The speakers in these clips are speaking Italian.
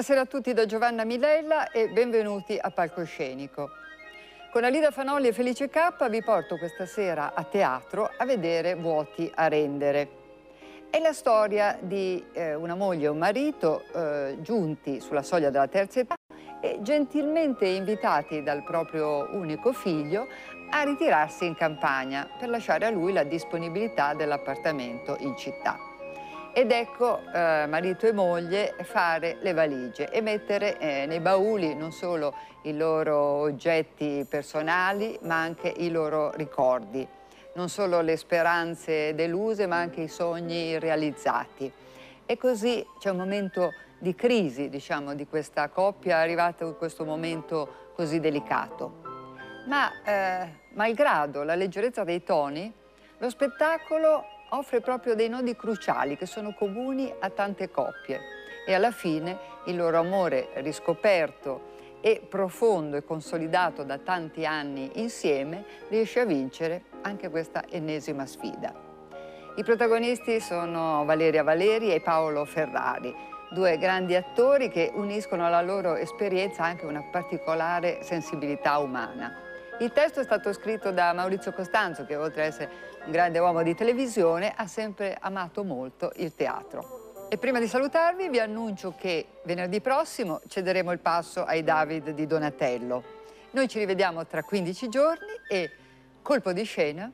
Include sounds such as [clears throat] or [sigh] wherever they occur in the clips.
Buonasera a tutti da Giovanna Milella e benvenuti a Palcoscenico. Con Alida Fanolli e Felice K vi porto questa sera a teatro a vedere Vuoti a rendere. È la storia di eh, una moglie e un marito eh, giunti sulla soglia della terza età e gentilmente invitati dal proprio unico figlio a ritirarsi in campagna per lasciare a lui la disponibilità dell'appartamento in città ed ecco eh, marito e moglie fare le valigie e mettere eh, nei bauli non solo i loro oggetti personali ma anche i loro ricordi, non solo le speranze deluse ma anche i sogni realizzati. E così c'è un momento di crisi, diciamo, di questa coppia arrivata in questo momento così delicato. Ma eh, malgrado la leggerezza dei toni, lo spettacolo offre proprio dei nodi cruciali che sono comuni a tante coppie e alla fine il loro amore riscoperto e profondo e consolidato da tanti anni insieme riesce a vincere anche questa ennesima sfida. I protagonisti sono Valeria Valeri e Paolo Ferrari, due grandi attori che uniscono alla loro esperienza anche una particolare sensibilità umana. Il testo è stato scritto da Maurizio Costanzo, che oltre ad essere un grande uomo di televisione, ha sempre amato molto il teatro. E prima di salutarvi vi annuncio che venerdì prossimo cederemo il passo ai David di Donatello. Noi ci rivediamo tra 15 giorni e, colpo di scena,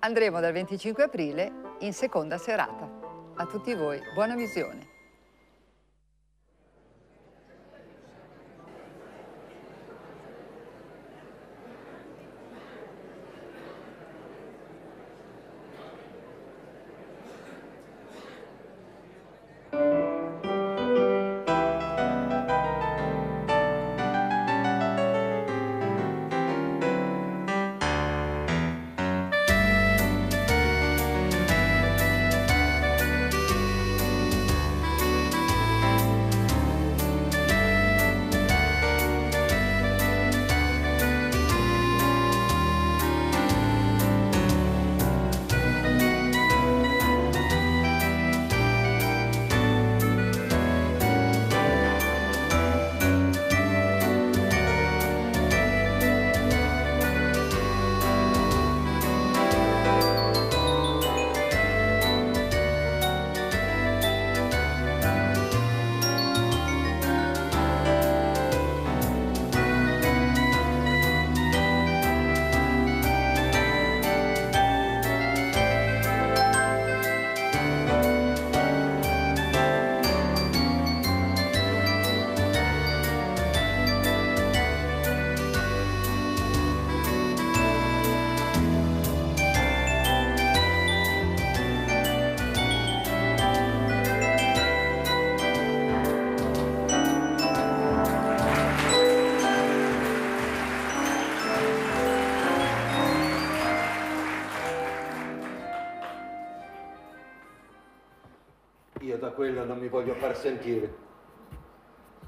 andremo dal 25 aprile in seconda serata. A tutti voi, buona visione. Quella non mi voglio far sentire.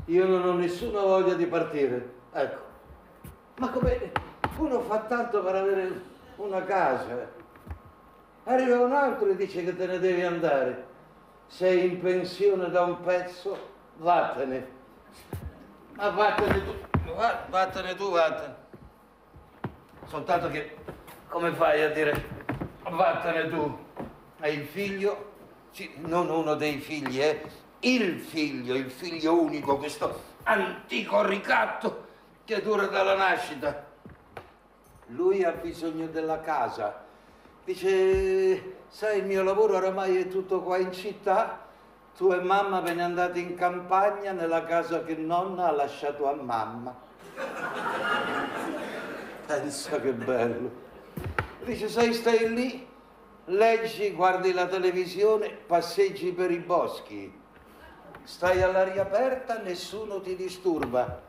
Io non ho nessuna voglia di partire. Ecco. Ma come uno fa tanto per avere una casa? Arriva un altro e dice che te ne devi andare. Sei in pensione da un pezzo, vattene. Ma vattene tu, vattene tu, vattene. Soltanto che come fai a dire vattene tu? Hai il figlio non uno dei figli, eh? Il figlio, il figlio unico, questo antico ricatto che dura dalla nascita. Lui ha bisogno della casa. Dice, sai, il mio lavoro oramai è tutto qua in città. Tu e mamma ve ne andate in campagna nella casa che nonna ha lasciato a mamma. [laughs] Pensa che bello. Dice, sai, stai lì leggi, guardi la televisione, passeggi per i boschi, stai all'aria aperta, nessuno ti disturba.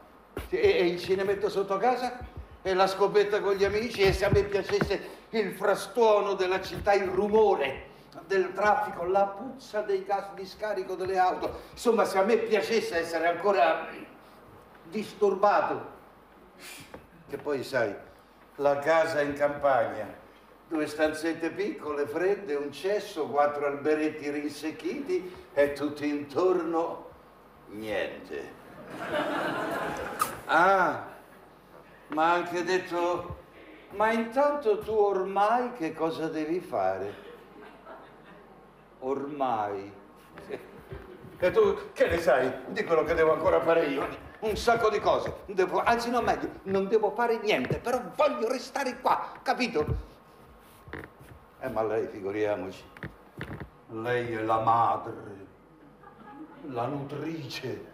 E, e il cinemetto sotto casa? E la scopetta con gli amici? E se a me piacesse il frastuono della città, il rumore del traffico, la puzza dei gas di scarico delle auto. Insomma, se a me piacesse essere ancora disturbato. Che poi sai, la casa in campagna due stanzette piccole, fredde, un cesso, quattro alberetti rinsecchiti e tutto intorno niente. Ah, ma ha anche detto, ma intanto tu ormai che cosa devi fare? Ormai. E tu che ne sai di quello che devo ancora fare io? Un sacco di cose. Devo, anzi, no, meglio, non devo fare niente, però voglio restare qua, capito? Eh, ma lei, figuriamoci, lei è la madre, la nutrice,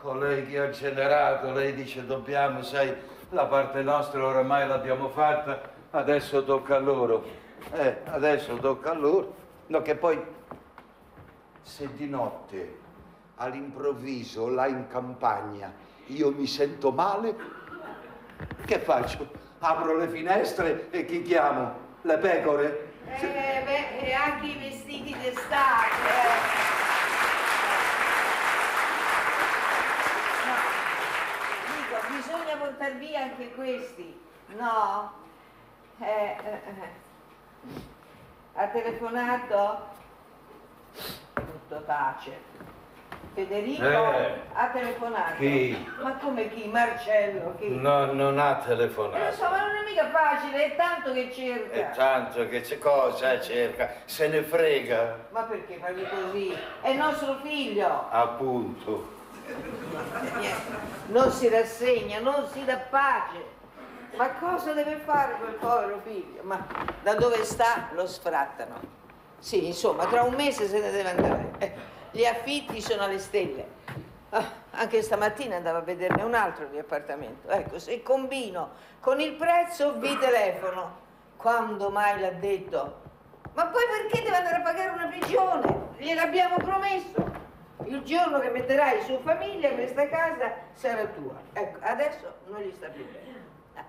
colei che ha generato, lei dice dobbiamo, sai, la parte nostra oramai l'abbiamo fatta, adesso tocca a loro. Eh, adesso tocca a loro. No, che poi se di notte all'improvviso là in campagna io mi sento male, che faccio? Apro le finestre e chi chiamo? Le pecore? Eh, beh, e anche i vestiti d'estate. Eh. No, dico, bisogna portare via anche questi, no? Eh, eh, eh. ha telefonato? tutto tace. Federico Eh. ha telefonato. Chi? Ma come chi? Marcello? Chi? No, non ha Eh, lo telefonato. so, ma non è mica facile, è tanto che È cerca. tanto che c'è cosa cerca, se ne frega, Ma perché fai così? È nostro figlio. appunto. Non si rassegna, non si dà pace. Ma cosa deve fare quel povero figlio? Ma da dove sta lo sfrattano. Sì, insomma, tra un mese se ne deve andare. Eh, gli affitti sono alle stelle. Ah, anche stamattina andavo a vederne un altro di appartamento. Ecco, se combino con il prezzo vi telefono. Quando mai l'ha detto? Ma poi perché deve andare a pagare una prigione? Gliel'abbiamo promesso. Il giorno che metterai su famiglia questa casa sarà tua. Ecco, adesso non gli sta più bene. Ah,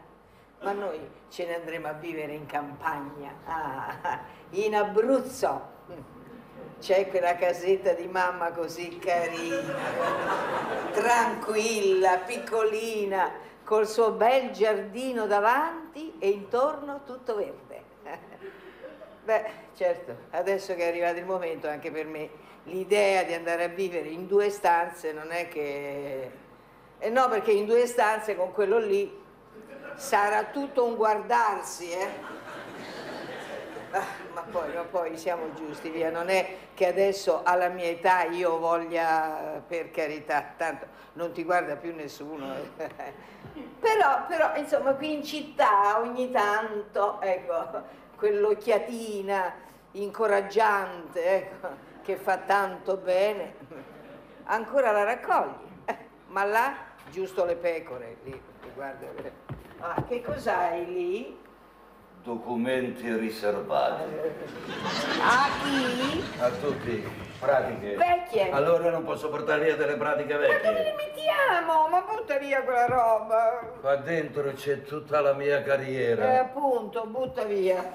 Ma noi ce ne andremo a vivere in campagna, ah, in Abruzzo. C'è quella casetta di mamma così carina, tranquilla, piccolina, col suo bel giardino davanti e intorno tutto verde. Beh, certo, adesso che è arrivato il momento anche per me, l'idea di andare a vivere in due stanze non è che... Eh no, perché in due stanze con quello lì sarà tutto un guardarsi, eh? Ah, ma poi, ma poi siamo giusti, via, non è che adesso alla mia età io voglia, per carità, tanto non ti guarda più nessuno. [laughs] Però, però, insomma, qui in città ogni tanto, ecco, quell'occhiatina incoraggiante, ecco, che fa tanto bene, ancora la raccogli. Eh, ma là, giusto le pecore, lì, guarda. Ah, che cos'hai lì? Documenti riservati. A chi? A tutti, pratiche. Vecchie. Allora non posso portare via delle pratiche Ma dove le vecchie. mettiamo? Ma butta via quella roba. Qua dentro c'è tutta la mia Eh, carriera. appunto, butta via.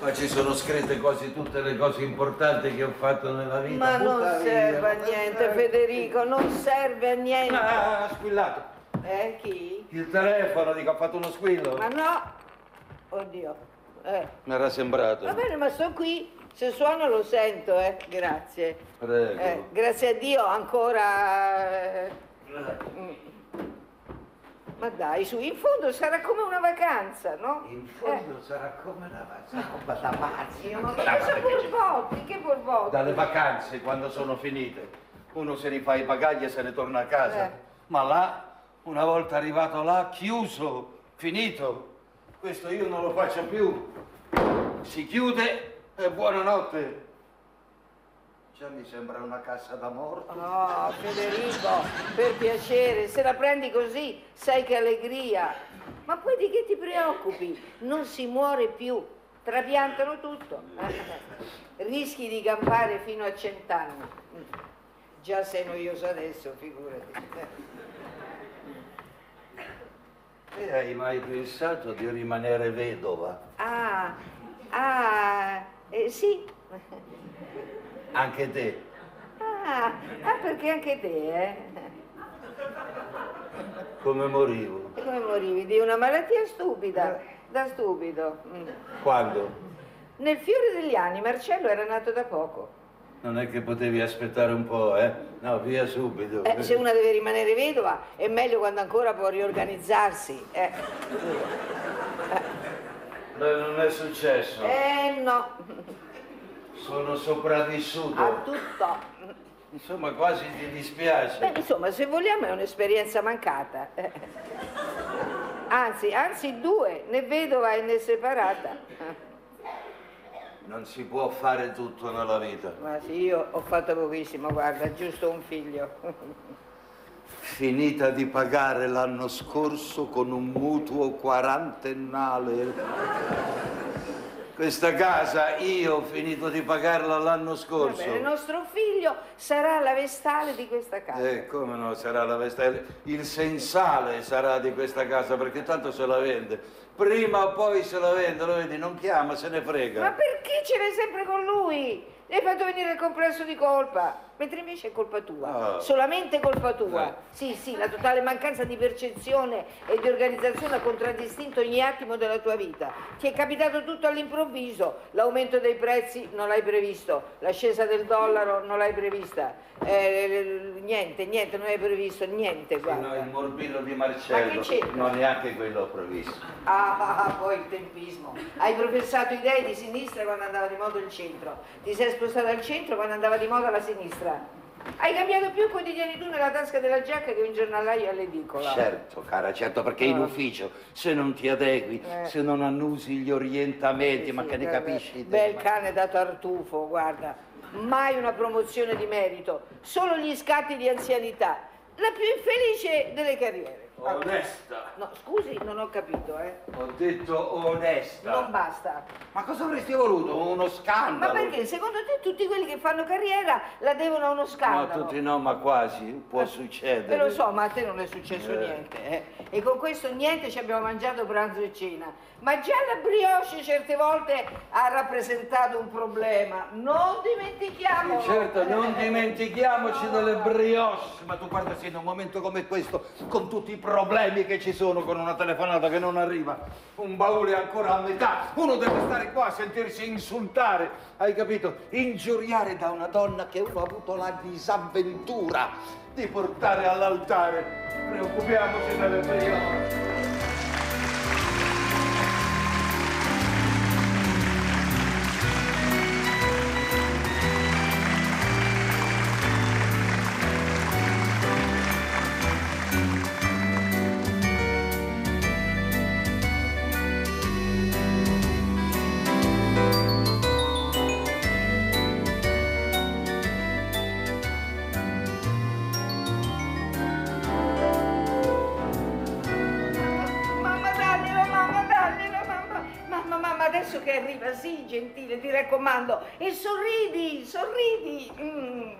Qua ci sono scritte quasi tutte le cose importanti che ho fatto nella vita. Ma non Butta via. serve a niente, Federico, non serve a niente. Ah, ha squillato. Eh, chi? Il telefono, dico, ha fatto uno squillo. Ma no. Oddio. Eh. Mi era sembrato. Va bene, ma sto qui. Se suono lo sento, eh. Grazie. Prego. Eh, grazie a Dio ancora. eh, mm. Ma dai, su, in fondo sarà come una vacanza, no? In fondo sarà come una vacanza. da pazzi. Eh, ma cosa borbotti? Che borbotti? Dalle vacanze, quando sono finite, uno se ne fa i bagagli e se ne torna a casa. Eh. Ma là, una volta arrivato là, chiuso, finito. Questo io non lo faccio più. Si chiude e buonanotte. Già mi sembra una cassa da morto. No, Federico, per piacere, se la prendi così, sai che allegria. Ma poi di che ti preoccupi? Non si muore più, trapiantano tutto. Rischi di campare fino a cent'anni. Già sei noioso adesso, figurati. E hai mai pensato di rimanere vedova? Ah, ah, eh, sì. Anche te? Ah, ah, perché anche te, eh? Come morivo? E come morivi? Di una malattia stupida, da stupido. Mm. Quando? Nel fiore degli anni Marcello era nato da poco. Non è che potevi aspettare un po', eh? No, via subito. Eh, se una deve rimanere vedova è meglio quando ancora può riorganizzarsi. Eh. Beh, non è successo. Eh no, Sono sopravvissuto. a tutto. Insomma, quasi ti dispiace. Beh, insomma, se vogliamo è un'esperienza mancata. Eh. Anzi, anzi due, né vedova e né separata. Non si può fare tutto nella vita. Ma sì, io ho fatto pochissimo, guarda, giusto un figlio. Finita di pagare l'anno scorso con un mutuo quarantennale. Questa casa io ho finito di pagarla l'anno scorso. bene, il nostro figlio sarà la vestale di questa casa. Eh, come no, sarà la vestale. Il sensale sarà di questa casa perché tanto se la vende. Prima o poi se lo vedi, non chiama, se ne frega. Ma perché ce l'hai sempre con lui? Hai fatto venire il complesso di colpa, mentre invece è colpa tua, Ah. solamente colpa tua. Eh. Sì, sì, la totale mancanza di percezione e di organizzazione ha contraddistinto ogni attimo della tua vita. Ti è capitato tutto all'improvviso, l'aumento dei prezzi non l'hai previsto, l'ascesa del dollaro non l'hai prevista, Eh, niente, niente, non hai previsto niente, guarda. no, il morbillo di Marcello, Ma non neanche quello ho previsto. Ah, ah, ah, poi il tempismo. Hai professato idee di sinistra quando andava di moda il centro. Ti sei spostato al centro quando andava di moda la sinistra. Hai cambiato più quotidiani tu nella tasca della giacca che un giornalaio all'edicola. Certo, cara, certo, perché in Ah. ufficio se non ti adegui, Eh. se non annusi gli orientamenti, Sì, ma sì, che ne capisci? te? Bel Ma- cane da tartufo, guarda. Mai una promozione di merito, solo gli scatti di anzianità. La più infelice delle carriere. Onesta. No, scusi, non ho capito, eh. Ho detto onesta. Non basta. Ma cosa avresti voluto? Uno Ma scandalo? perché secondo te tutti quelli che fanno carriera la devono a uno No, scandalo? tutti no, ma quasi, può Eh, succedere. Eh, lo so, ma a te non è successo Eh. niente. eh. E con questo niente ci abbiamo mangiato pranzo e cena. Ma già la brioche certe volte ha rappresentato un problema. Non dimentichiamolo. Sì, certo, non [laughs] dimentichiamoci No. delle brioche. Ma tu guarda, se in un momento come questo, con tutti i problemi che ci sono, con una telefonata che non arriva, un baule ancora a metà, uno deve stare qua a sentirsi insultare, hai capito? Ingiuriare da una donna che uno ha avuto la disavventura di portare all'altare. Preoccupiamoci delle brioche. Arriva, sì, gentile, ti raccomando. E sorridi, sorridi. Mm.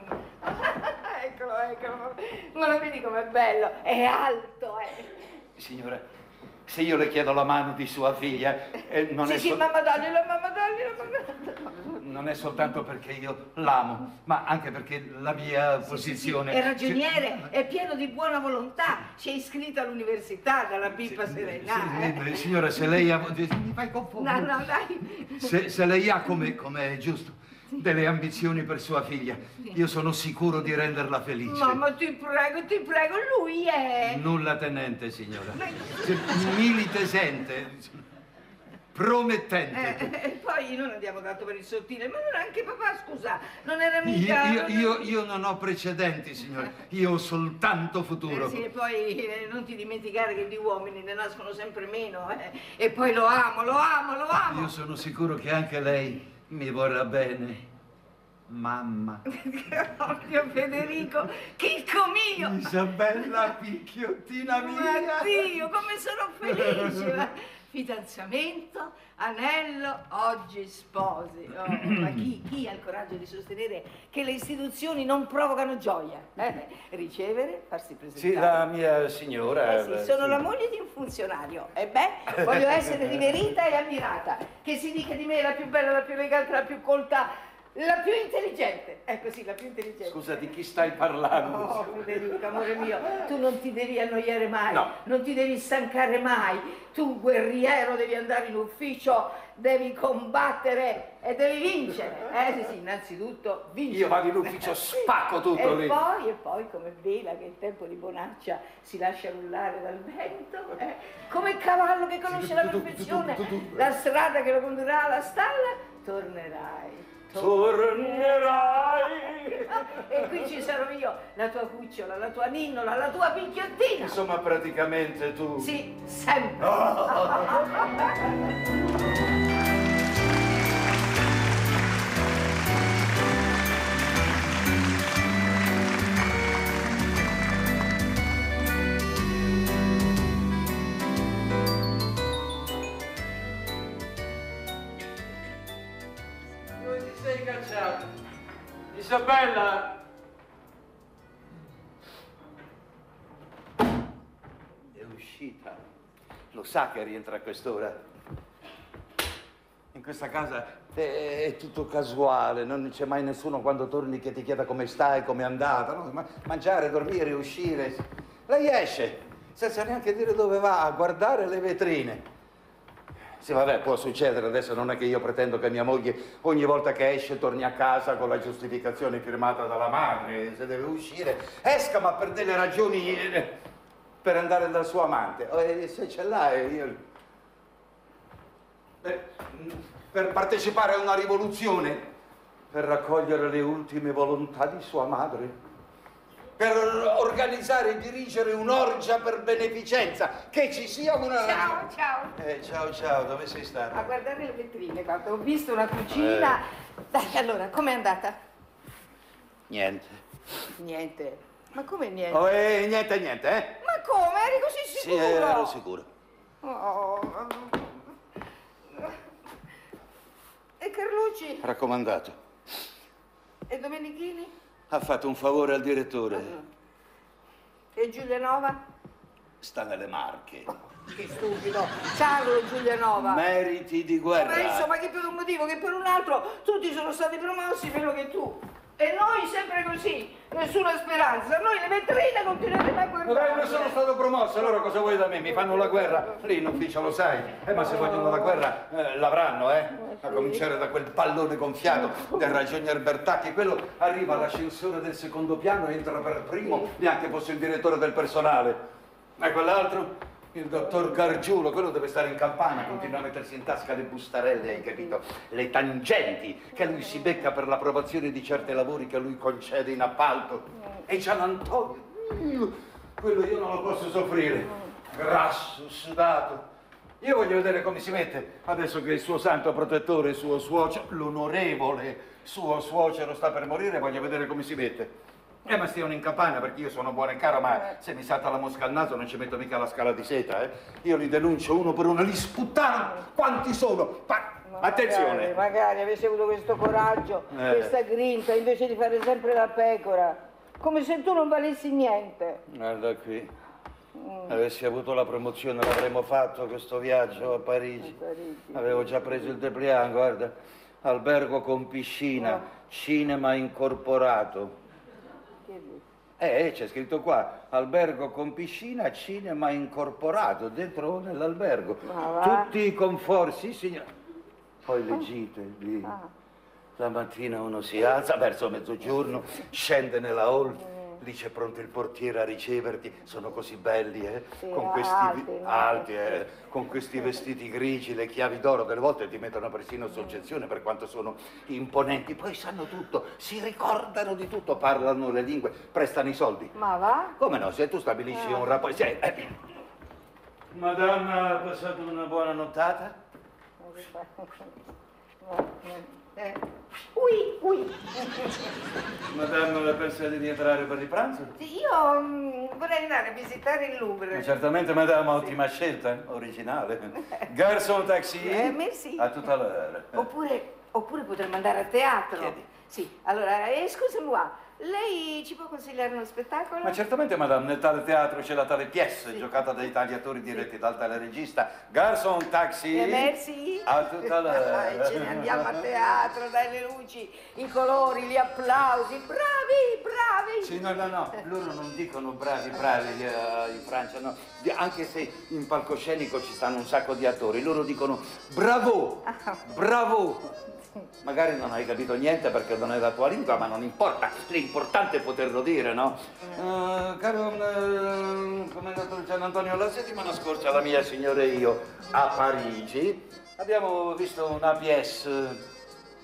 [laughs] eccolo, eccolo. Ma lo vedi com'è bello? È alto, eh. Signora, se io le chiedo la mano di sua figlia, eh, non, sì, è sì, sol- mamma Dallila, mamma Dallila. non è soltanto perché io l'amo, ma anche perché la mia posizione... È ragioniere, [laughs] è pieno di buona volontà. Si è iscritto all'università dalla Pippa Serena. Sì, eh. sì, signora, se lei ha... Mi fai confondere. No, no, dai. Se, se lei ha, come, come è giusto, delle ambizioni per sua figlia, io sono sicuro di renderla felice. Mamma, ti prego, ti prego, lui è... Nulla tenente, signora. Se- Militesente. Promettente. Eh, e poi non andiamo tanto per il sottile, ma non anche papà, scusa, non era Io, mica... io- io- io non ho precedenti, signora. Io ho soltanto futuro. Eh sì, e poi eh, non ti dimenticare che gli uomini ne nascono sempre meno, eh. E poi lo amo, lo amo, lo amo. Io sono sicuro che anche lei mi vorrà bene. Mamma. [laughs] Oddio Federico, chicco mio! Isabella picchiottina mia. Dio, come sono felice! [laughs] Fidanzamento, anello, oggi sposi. Oh, ma chi, [clears throat] chi ha il coraggio di sostenere che le istituzioni non provocano gioia? Eh, ricevere, farsi presentare. Sì, la mia signora. Eh sì, sono la moglie di un funzionario e beh, voglio essere [laughs] riverita e ammirata. Che si dica di me la più bella, la più elegante, la più colta. La più intelligente, ecco sì, la più intelligente. Scusa, di chi stai parlando? Oh, Federico, amore mio, tu non ti devi annoiare mai, No. non ti devi stancare mai. Tu, guerriero, devi andare in ufficio, devi combattere e devi vincere. Eh sì, sì, innanzitutto vincere. Io vado in ufficio, [laughs] spacco tutto e lì. Poi, e poi, come vela che il tempo di bonaccia si lascia rullare dal vento, eh, come cavallo che conosce alla perfezione la strada che lo condurrà alla stalla, tornerai. Tornerai. E qui ci sarò io, la tua cucciola, la tua ninnola, la tua picchiottina. Insomma, praticamente tu. Sì, sempre. Dove [laughs] Isabella! È uscita. Lo sa che rientra a quest'ora. In questa casa è, è tutto casuale, non c'è mai nessuno quando torni che ti chieda come stai, come è andata. no? Ma- mangiare, dormire, uscire. Lei esce senza neanche dire dove va, a guardare le vetrine. Sì, vabbè, può succedere, adesso non è che io pretendo che mia moglie ogni volta che esce torni a casa con la giustificazione firmata dalla madre, se deve uscire, esca ma per delle ragioni eh, per andare dal suo amante. E se ce l'ha, eh, io... Eh, per partecipare a una rivoluzione, per raccogliere le ultime volontà di sua madre per organizzare e dirigere un'orgia per beneficenza, che ci sia una... Ciao, ciao. Eh, ciao, ciao, dove sei A stata? guardare le vetrine, guarda, ho visto una cucina. Dai, allora, com'è andata? Niente. Niente. Ma come niente? Oh, eh, niente, niente, eh? Ma come? Eri così Sì, sicuro? ero sicuro. Oh. E Carlucci? Raccomandato. E Domenichini? Ha fatto un favore al direttore. E Giulianova? Sta nelle marche. Che stupido. Carlo Giulianova. Meriti di Ma guerra. insomma, che per un motivo che per un altro, tutti sono stati promossi meno che tu. E noi sempre così, nessuna speranza. Noi le vetrine continueremo a Vabbè, guardare. non sono stato promosso, allora cosa vuoi da me? Mi fanno la guerra lì in ufficio, lo sai. Eh, ma se vogliono la guerra, eh, l'avranno, eh? A cominciare da quel pallone gonfiato del ragionier Bertacchi. Quello arriva all'ascensore del secondo piano, entra per primo, neanche fosse il direttore del personale. E quell'altro? Il dottor Gargiulo, quello deve stare in campagna, continua a mettersi in tasca le bustarelle, hai capito? Le tangenti che lui si becca per l'approvazione di certi lavori che lui concede in appalto. E Gian Antonio, io, quello io non lo posso soffrire. Grasso, sudato. Io voglio vedere come si mette adesso che il suo santo protettore, suo suocero, l'onorevole suo suocero sta per morire, voglio vedere come si mette. Eh, ma stiano in campagna perché io sono buono e caro, ma se mi salta la mosca al naso non ci metto mica la scala di seta, eh. Io li denuncio uno per uno, li sputtano. Quanti sono? Pa- Attenzione. Magari, magari avessi avuto questo coraggio, Eh. questa grinta, invece di fare sempre la pecora. Come se tu non valessi niente. Guarda qui. Avessi avuto la promozione l'avremmo fatto questo viaggio a Parigi. Parigi. Avevo già preso il dépliant, guarda. Albergo con piscina, cinema incorporato. Dici? Eh, c'è scritto qua, albergo con piscina, cinema incorporato, dentro nell'albergo. Tutti i conforti, signor. Poi le gite lì. Ah. La mattina uno si alza verso mezzogiorno, scende nella hall, lì c'è pronto il portiere a riceverti, sono così belli, eh? Sì, con questi alti, no? alti, eh? con questi vestiti grigi, le chiavi d'oro, delle volte ti mettono persino soggezione per quanto sono imponenti, poi sanno tutto, si ricordano di tutto, parlano le lingue, prestano i soldi. Ma va? Come no, se tu stabilisci un rapporto... Sì, eh. Madonna, ha passato una buona nottata? Eh. Ui, ui. Madame, pensa di rientrare per il pranzo? Io mm, vorrei andare a visitare il Louvre. Certamente, madame, ottima scelta, eh, originale. [laughs] Garçon taxi. Eh, merci. A tutta l'ora. Oppure, oppure potremmo andare a teatro. Chiedi. Sì, allora, eh, excusez-moi, lei ci può consigliare uno spettacolo? Ma certamente, madame, nel tale teatro c'è la tale pièce giocata dai tali attori diretti dal tale regista. Garçon, taxi. E merci. A tutta la... [laughs] E ce ne andiamo a teatro, dai le luci, i colori, gli applausi. Bravi, bravi. Sì, no, no, no, loro non dicono bravi, bravi eh, in Francia, no. Anche se in palcoscenico ci stanno un sacco di attori, loro dicono bravo, bravo. Magari non hai capito niente perché non è la tua lingua, ma non importa, l'importante è poterlo dire, no? Eh, caro, eh, come è andato Gian Antonio, la settimana scorsa la mia signora e io a Parigi abbiamo visto una pièce,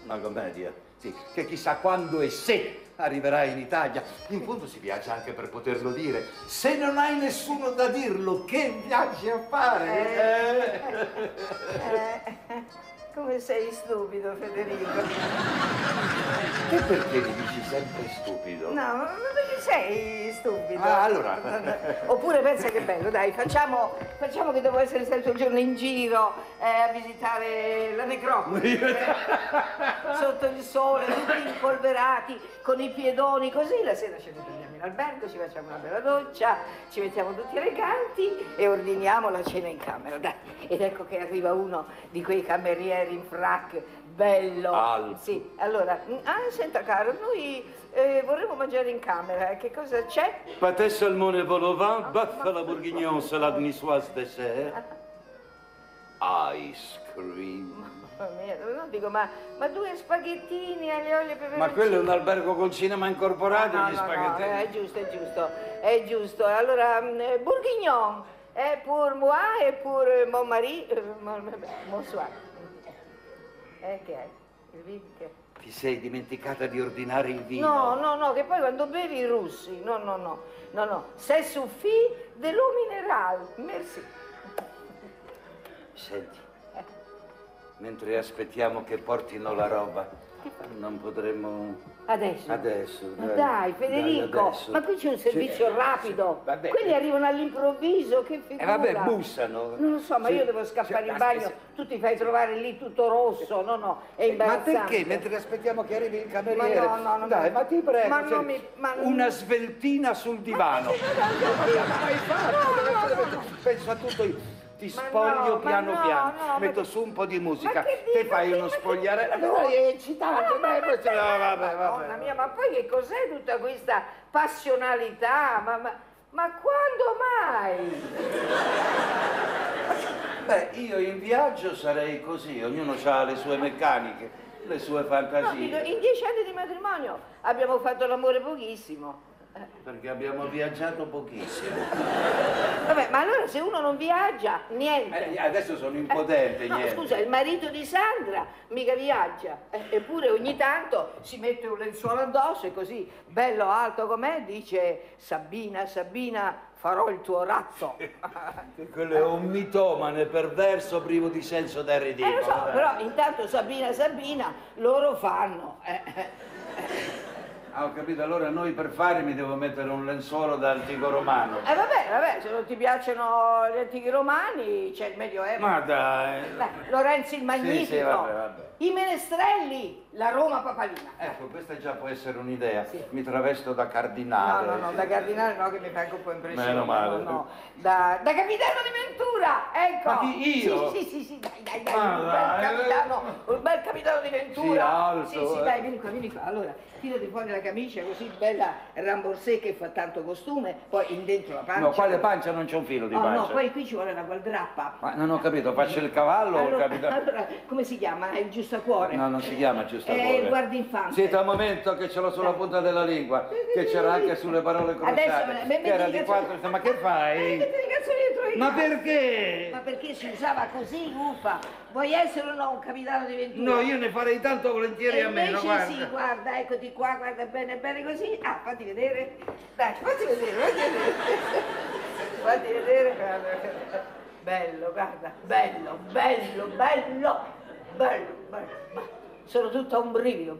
una commedia, sì, che chissà quando e se arriverà in Italia. In fondo si viaggia anche per poterlo dire. Se non hai nessuno da dirlo, che viaggi a fare? Eh. Eh, [laughs] come sei stupido, Federico. E perché mi dici sempre stupido? No, ma perché sei stupido? Ah, allora. Oppure pensa che bello, dai, facciamo, facciamo che devo essere sempre un giorno in giro eh, a visitare la necropoli. eh, [laughs] sotto il sole, tutti impolverati, con i piedoni, così la sera ce ne torniamo in albergo, ci facciamo una bella doccia, ci mettiamo tutti eleganti e ordiniamo la cena in camera, dai. Ed ecco che arriva uno di quei camerieri in frac, bello. Alto. Sì, allora, mm, ah, senta caro, noi eh, vorremmo mangiare in camera, che cosa c'è? Pâté salmone vol au vin, bœuf à la bourguignon, salade niçoise dessert. Ice cream. No, dico, ma, ma due spaghettini alle olio e peperoncini? Ma quello è un albergo col cinema incorporato, No, gli no, no, spaghetti. è giusto, è giusto, è giusto. Allora, mm, eh, bourguignon, è pour moi e pour mon mari, eh, mon, bonsoir. Eh, che è? Il vino che Ti sei dimenticata di ordinare il vino. No, no, no, che poi quando bevi i russi, no, no, no, no, no, c'est suffit de l'eau minérale, merci. Senti, mentre aspettiamo che portino la roba, non potremmo... Adesso? Adesso, Ma dai. dai, Federico, Dai, adesso. ma qui c'è un servizio Sì, rapido. sì. Quelli arrivano all'improvviso, che E figura. vabbè, bussano. Non lo so, ma Sì, io devo scappare in bagno, tu ti fai trovare lì tutto rosso, no, no, è Ma imbarazzante. perché? Mentre aspettiamo che arrivi il cameriere. Ma no, no, no, Dai, ma- ma ti prego. ma non cioè, mi- ma non- Una sveltina sul divano. Mai fatto? Penso a tutto. Ti Ma spoglio no, piano no, piano, no, metto su un po' di musica, te fai uno spogliare. ma- Dai, è eccitante, Ma- ma- poi vabbè, Madonna vabbè. mia, ma poi che cos'è tutta questa passionalità? Ma, ma, ma quando mai? Beh, io in viaggio sarei così, ognuno ha le sue meccaniche, le sue No, fantasie. dico, in dieci anni di matrimonio abbiamo fatto l'amore pochissimo. Perché abbiamo viaggiato pochissimo. Vabbè, ma allora se uno non viaggia, niente. Eh, adesso sono impotente, No, niente. scusa, il marito di Sandra mica viaggia, eh, eppure ogni tanto si mette un lenzuolo addosso e così, bello alto com'è, dice Sabina, Sabina, farò il tuo razzo. eh, [laughs] Che Quello è un mitomane perverso privo di senso del ridicolo. lo so, però intanto Sabina, Sabina, loro fanno. Ah, ho capito, allora noi per fare mi devo mettere un lenzuolo da antico romano. Eh vabbè, vabbè, se non ti piacciono gli antichi romani c'è il Medioevo. Ma dai. Beh, Lorenzo il Magnifico, Sì, sì, vabbè, vabbè. I menestrelli, la Roma papalina. Ecco, questa già può essere un'idea. Sì. Mi travesto da No, cardinale. no, no, da cardinale no, che mi fa anche un po' impressione. Meno male. No, no. Da, da capitano di Ventura, ecco. Ma chi, io? Sì, sì, sì, sì, dai, dai, dai, un bel capitano, un bel capitano di Ventura. Sì, alto, Sì, sì, eh. dai, vieni qua, vieni qua. Allora, tirati fuori la camicia così bella ramborsè che fa tanto costume, poi in dentro la pancia. No, quale pancia non c'è un filo di Oh, pancia. no, poi qui ci vuole una gualdrappa. Ma non ho capito, faccio il cavallo o Allora, capito? allora, come si chiama? È il giustacuore? No, non si chiama giusto È il cuore. guardinfante. Siete un momento che ce l'ho sulla punta della lingua, che c'era anche sulle parole crociate. Adesso me- me- era di quattro, ma che fai? [laughs] Ma perché? Ma perché si usava così, uffa? Vuoi essere o no un capitano di Ventura? No, io ne farei tanto volentieri e a meno, invece guarda. sì, guarda, eccoti qua, guarda bene, bene così. Ah, fatti vedere. Dai, fatti vedere, fatti vedere. [laughs] fatti vedere. guarda. Bello, guarda, bello, bello, bello, bello, sono tutta un brivido.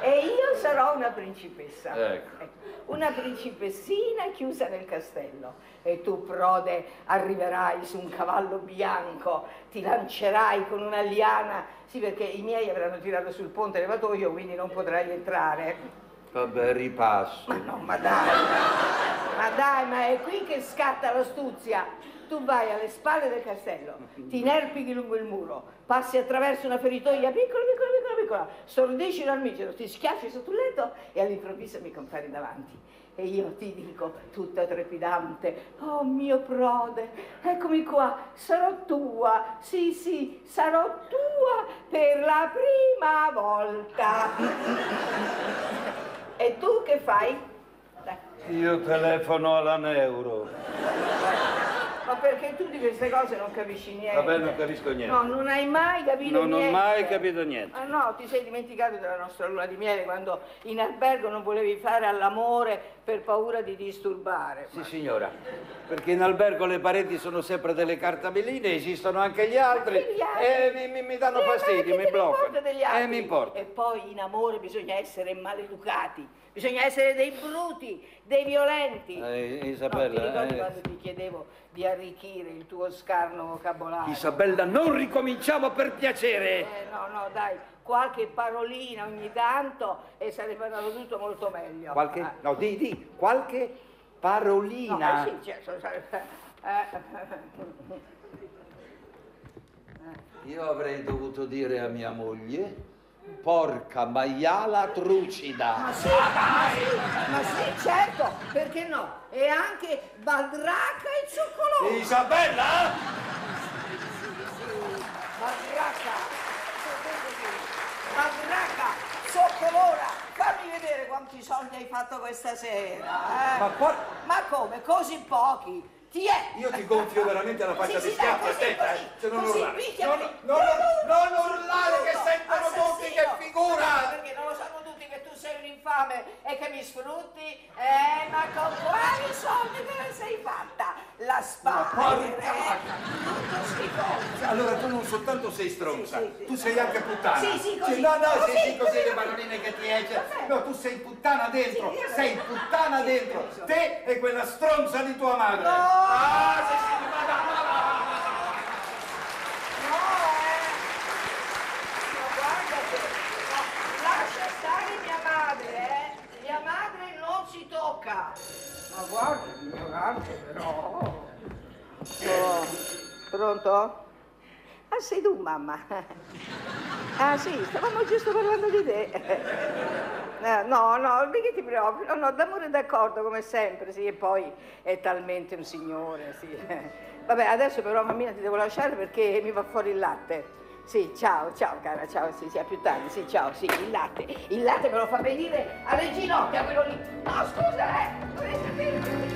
e io sarò una principessa. Ecco. Una principessina chiusa nel castello. E tu, prode, arriverai su un cavallo bianco, ti lancerai con una liana. Sì, perché i miei avranno tirato sul ponte levatoio, quindi non potrai entrare. Vabbè, ripasso. Ma no, ma dai, ma dai, ma è qui che scatta l'astuzia. Tu vai alle spalle del castello, ti inerpichi lungo il muro, passi attraverso una feritoia piccola, piccola, piccola, piccola, stordisci l'armigero, ti schiacci sotto il letto e all'improvviso mi compari davanti. E io ti dico, tutta trepidante, oh mio prode, eccomi qua, sarò tua, sì sì, sarò tua per la prima volta. [laughs] e tu che fai? Io telefono alla Neuro. Ma perché tu di queste cose non capisci niente? Vabbè, non capisco niente. No, non hai mai capito Non ho niente. mai capito niente. Ah no, ti sei dimenticato della nostra luna di miele quando in albergo non volevi fare all'amore per paura di disturbare. Sì, signora, perché in albergo le pareti sono sempre delle cartabeline, esistono anche gli altri gli altri? e mi, mi- mi danno Eh, ma fastidio, mi bloccano. importa degli altri? Eh, mi importa. E poi in amore bisogna essere maleducati, bisogna essere dei bruti, dei violenti. Eh, No, Isabella, ti ricordi eh. quando ti chiedevo di arricchire il tuo scarno vocabolario? Isabella, non ricominciamo per piacere. Eh, no, no, dai, qualche parolina ogni tanto e sarebbe andato tutto molto meglio. Qualche, Eh. no, di, di, qualche No, parolina. eh, sì, certo, sarebbe- eh. Io avrei dovuto dire a mia moglie, porca maiala trucida. Ma sì, ma sì, ma sì, certo, perché no? E anche Badracca e Cioccolone. Isabella? Badracca, Badracca, Cioccolona, fammi vedere quanti soldi hai fatto questa sera. eh. Ma qua- Ma come? Così pochi? Ti è? Io ti gonfio veramente la faccia Sì, di sì, schiaffo, aspetta, così, eh, se non così, urlare. Non, non, non urlare che sentono tutti che figura! Perché non lo sanno tutti che tu sei un infame e che mi sfrutti? Eh, ma con quali soldi te ne sei fatta? La spalla, porca tutto schifoso. Allora tu non soltanto sei stronza, Sì, tu sei anche puttana. Sì, sì, così. no, no, Così, sì, sì, così così. le palloline che ti esce. Vabbè. No, tu sei puttana dentro, sei puttana dentro. Te e quella stronza di tua madre. No! Ma guarda ignorante però... Pronto? Ah, sei tu, mamma? Ah, sì, stavamo giusto parlando di te. Eh, No, no, che ti preoccupi? No, no, d'amore d'accordo come sempre, sì, e poi è talmente un signore, sì. [laughs] Vabbè, adesso però mammina ti devo lasciare perché mi va fuori il latte. Sì, ciao, ciao cara, ciao, sì, sì, a più tardi, sì, ciao, sì, il latte. Il latte me lo fa venire alle ginocchia quello lì. No, scusa, eh!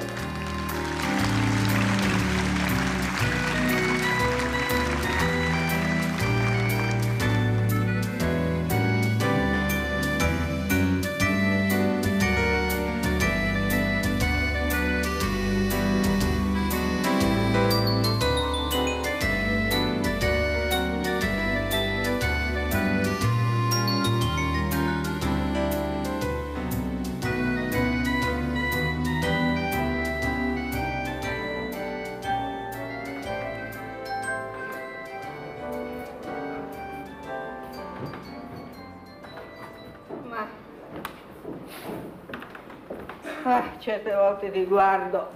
Certe volte ti guardo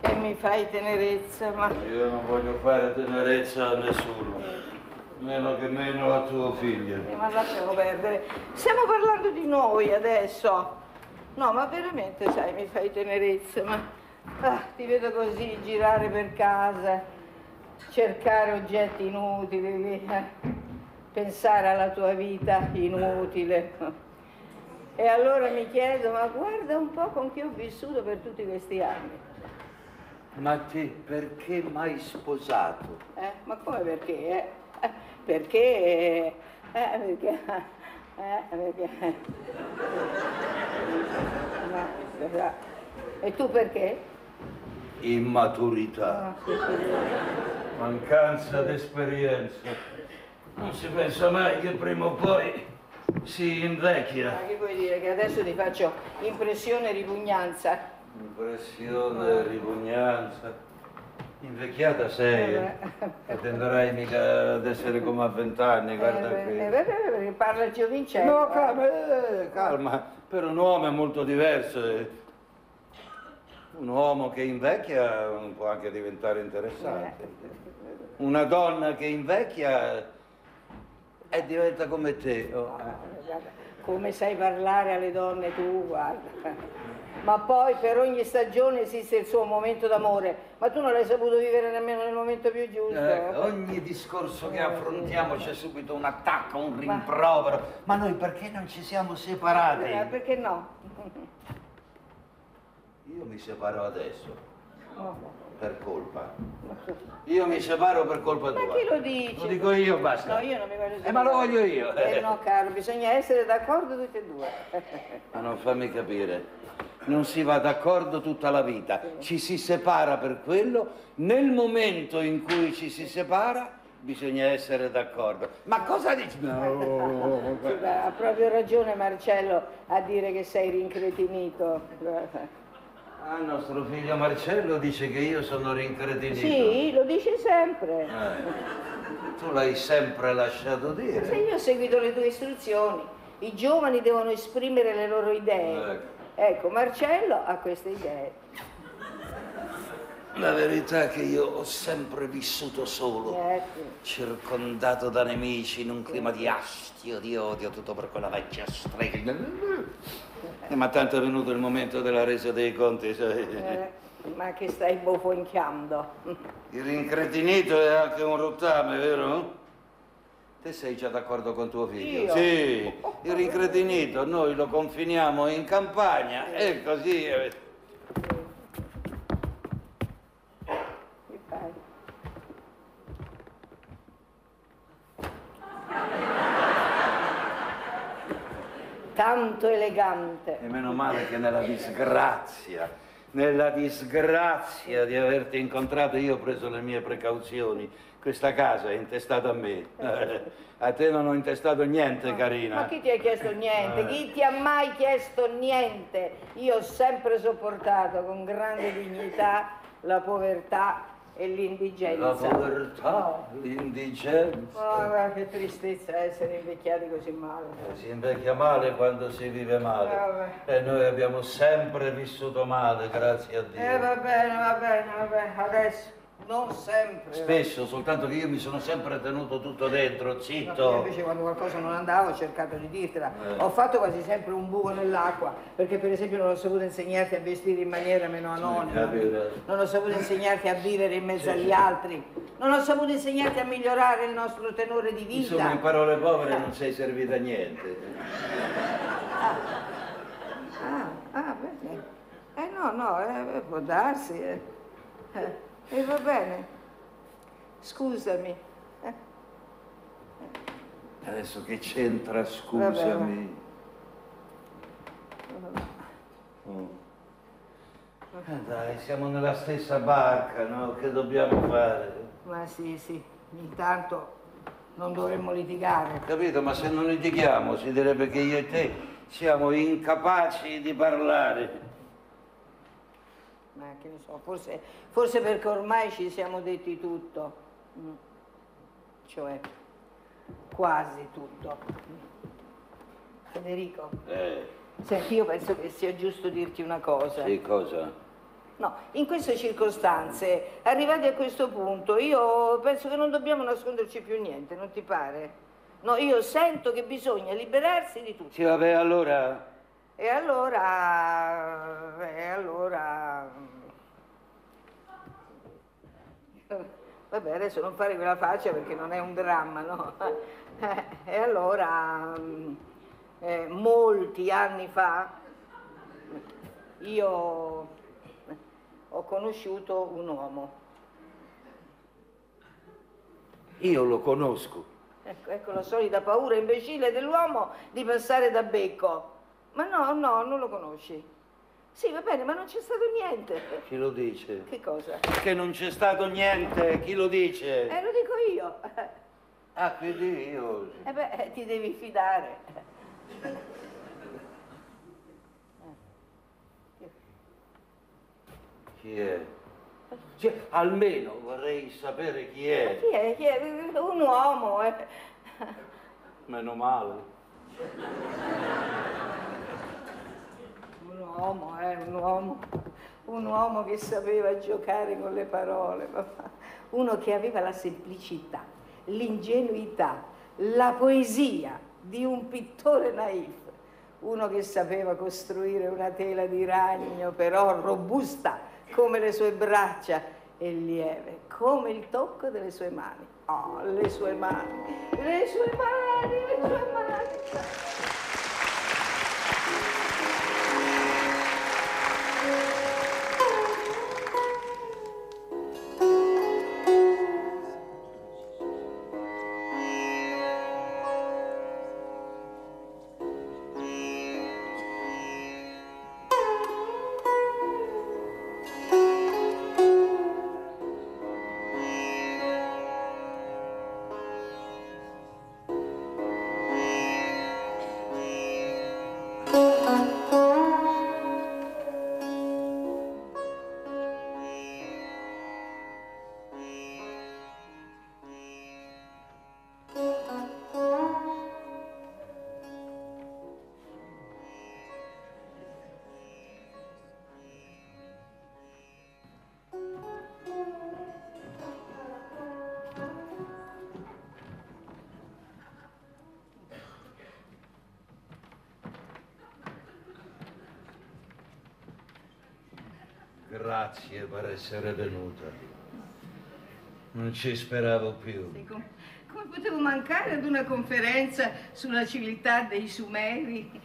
e mi fai tenerezza, ma... Io non voglio fare tenerezza a nessuno, meno che meno a tuo figlio. Eh, Ma lasciamo perdere. Stiamo parlando di noi adesso. No, ma veramente, sai, mi fai tenerezza, ma... Ah, ti vedo così girare per casa, cercare oggetti inutili, eh. pensare alla tua vita inutile. E allora mi chiedo, ma guarda un po' con chi ho vissuto per tutti questi anni. Ma te perché mai sposato? Eh? Ma come perché? eh? Eh, Perché? Eh, perché? Eh, perché? Ma, scusa, e tu perché? Immaturità, Ah, sì, sì. mancanza d'esperienza. Non si pensa mai che prima o poi si invecchia. Ma che vuoi dire? Che adesso ti faccio impressione e ripugnanza? Impressione, ripugnanza. Invecchiata sei, eh? e tenderai mica ad essere come a vent'anni, guarda eh, qui. Eh, perché parla il Gio Vincenzo. No, calma, eh, calma, per un uomo è molto diverso. eh. Un uomo che invecchia può anche diventare interessante. Una donna che invecchia e diventa come te. oh. Guarda, Come sai parlare alle donne tu, guarda. Ma poi per ogni stagione esiste il suo momento d'amore, ma tu non l'hai saputo vivere nemmeno nel momento più giusto. Eh, ogni discorso che affrontiamo c'è subito un attacco, un rimprovero. Ma noi perché non ci siamo separati? Eh, perché no? Io mi separo adesso, No. Per colpa. Io mi separo per colpa Ma tua. chi lo dice? Lo dico io, basta. No, io non mi voglio Eh, ma lo voglio io. Eh no, caro, bisogna essere d'accordo tutti e due. [laughs] Ma non fammi capire. Non si va d'accordo tutta la vita. Ci si separa per quello. Nel momento in cui ci si separa, bisogna essere d'accordo. Ma cosa dici? No. [laughs] Ha proprio ragione Marcello a dire che sei rincretinito. [laughs] Ah, nostro figlio Marcello dice che io sono rincretinito. Sì, lo dici sempre. Eh, tu l'hai sempre lasciato Se dire. io ho seguito le tue istruzioni, i giovani devono esprimere le loro idee. Ecco. Ecco, Marcello ha queste idee. La verità è che io ho sempre vissuto solo, sì. circondato da nemici, in un clima di astio, di odio, tutto per quella vecchia strega. Eh, ma tanto è venuto il momento della resa dei conti, sai. Eh, ma che stai bofonchiando? [laughs] Il rincretinito è anche un rottame, vero? Te sei già d'accordo con tuo figlio? Io? Sì, il rincretinito noi lo confiniamo in campagna e così... eh, Mi pare. Tanto elegante. E meno male che nella disgrazia, nella disgrazia di averti incontrato io ho preso le mie precauzioni. Questa casa è intestata a me. [laughs] A te non ho intestato niente, carina. Ma chi ti ha chiesto niente? Eh. Chi ti ha mai chiesto niente? Io ho sempre sopportato con grande dignità la povertà e La l'indigenza. povertà, l'indigenza. Oh, che tristezza essere invecchiati così male. Eh, Si invecchia male quando si vive male. Vabbè. E noi abbiamo sempre vissuto male, grazie a Dio. Eh va bene, va bene, va bene, adesso non sempre. Spesso, soltanto che io mi sono sempre tenuto tutto dentro, No, zitto. io invece quando qualcosa non andava ho cercato di dirtela. Eh. Ho fatto quasi sempre un buco nell'acqua, perché per esempio non ho saputo insegnarti a vestire in maniera meno anonima. capito. Non ho saputo insegnarti a vivere in mezzo agli altri. Non ho saputo insegnarti a migliorare il nostro tenore di vita. Insomma, in parole povere non sei servita a niente. Ah, ah, bene. Eh no, no, eh, può darsi. Eh. E va bene. Scusami. Eh, Adesso che c'entra, scusami. Mm. Eh, dai, siamo nella stessa barca, no? Che dobbiamo fare? Ma sì, sì, intanto non dovremmo litigare. Capito? Ma se non litighiamo si direbbe che io e te siamo incapaci di parlare. Ma che ne so, forse, forse perché ormai ci siamo detti tutto. Mm. Cioè, quasi tutto. Federico, Eh, senti, io penso che sia giusto dirti una cosa. sì, cosa? No, in queste circostanze, arrivati a questo punto, io penso che non dobbiamo nasconderci più niente, non ti pare? No, io sento che bisogna liberarsi di tutto. Sì, vabbè, allora... E allora, e allora, vabbè, adesso non fare quella faccia perché non è un dramma, no? E allora, mm, eh, molti anni fa, io ho conosciuto un uomo. Io lo conosco. Ecco, ecco la solita paura imbecille dell'uomo di passare da becco. Ma no, no, non lo conosci. Sì, va bene, ma non c'è stato niente. Chi lo dice? Che cosa? Che non c'è stato niente, chi lo dice? Eh, lo dico io. Ah, quindi io... E beh, eh, ti devi fidare. Chi è? Cioè, almeno vorrei sapere chi è. Chi è? Chi è? Un uomo, eh. Meno male. Un uomo, eh, un uomo. Un uomo che sapeva giocare con le parole. Uno che aveva la semplicità, l'ingenuità, la poesia di un pittore naif. Uno che sapeva costruire una tela di ragno, però robusta come le sue braccia e lieve, come il tocco delle sue mani. Oh, le sue mani, le sue mani, le sue mani. Grazie per essere venuta. Non ci speravo più. Sì, com- come potevo mancare ad una conferenza sulla civiltà dei Sumeri?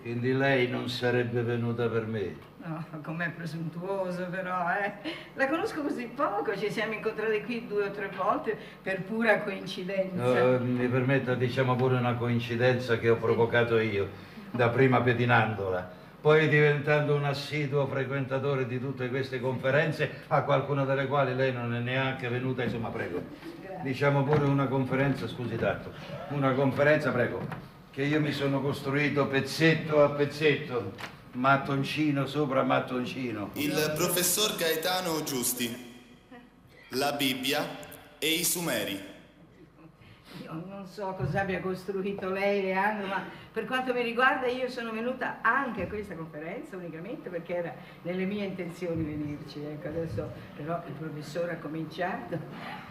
Quindi lei non sarebbe venuta per me. No, com'è presuntuoso però, eh. La conosco così poco, ci siamo incontrati qui due o tre volte per pura coincidenza. No, mi permetta, diciamo pure una coincidenza che ho provocato io, dapprima pedinandola, poi diventando un assiduo frequentatore di tutte queste conferenze, a qualcuna delle quali lei non è neanche venuta, insomma, prego. Diciamo pure una conferenza, scusi tanto, una conferenza, prego, che io mi sono costruito pezzetto a pezzetto, mattoncino sopra mattoncino. Il professor Gaetano Giusti, la Bibbia e i Sumeri. Io non so cosa abbia costruito lei, Leandro, ma per quanto mi riguarda io sono venuta anche a questa conferenza unicamente perché era nelle mie intenzioni venirci. Ecco, adesso però il professore ha cominciato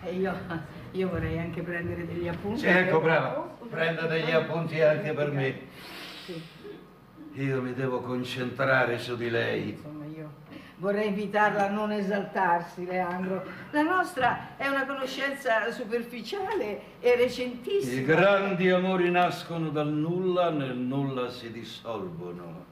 e io, io vorrei anche prendere degli appunti. Ecco, brava, prenda degli appunti anche per me. Io mi devo concentrare su di lei. Vorrei invitarla a non esaltarsi, Leandro. La nostra è una conoscenza superficiale e recentissima. I grandi amori nascono dal nulla, nel nulla si dissolvono.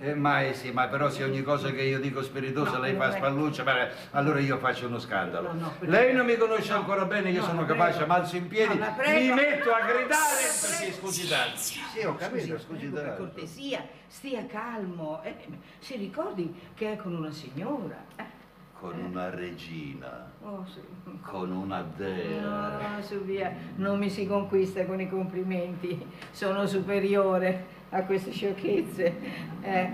Eh, mai sì, ma però se ogni cosa che io dico spiritosa No, lei fa spalluccia, beh, allora io faccio uno scandalo. No, no, perché- lei non mi conosce ancora bene, io No, sono capace, prego. malzo in piedi, mi metto a gridare. Prego. scusi tanto. Sì, ho capito, scusi prego, per tanto. cortesia, stia calmo. Eh, si ricordi che è con una signora. Eh, Con una regina, oh, sì. con una dea. No, su via, non mi si conquista con i complimenti. Sono superiore a queste sciocchezze. Eh, eh.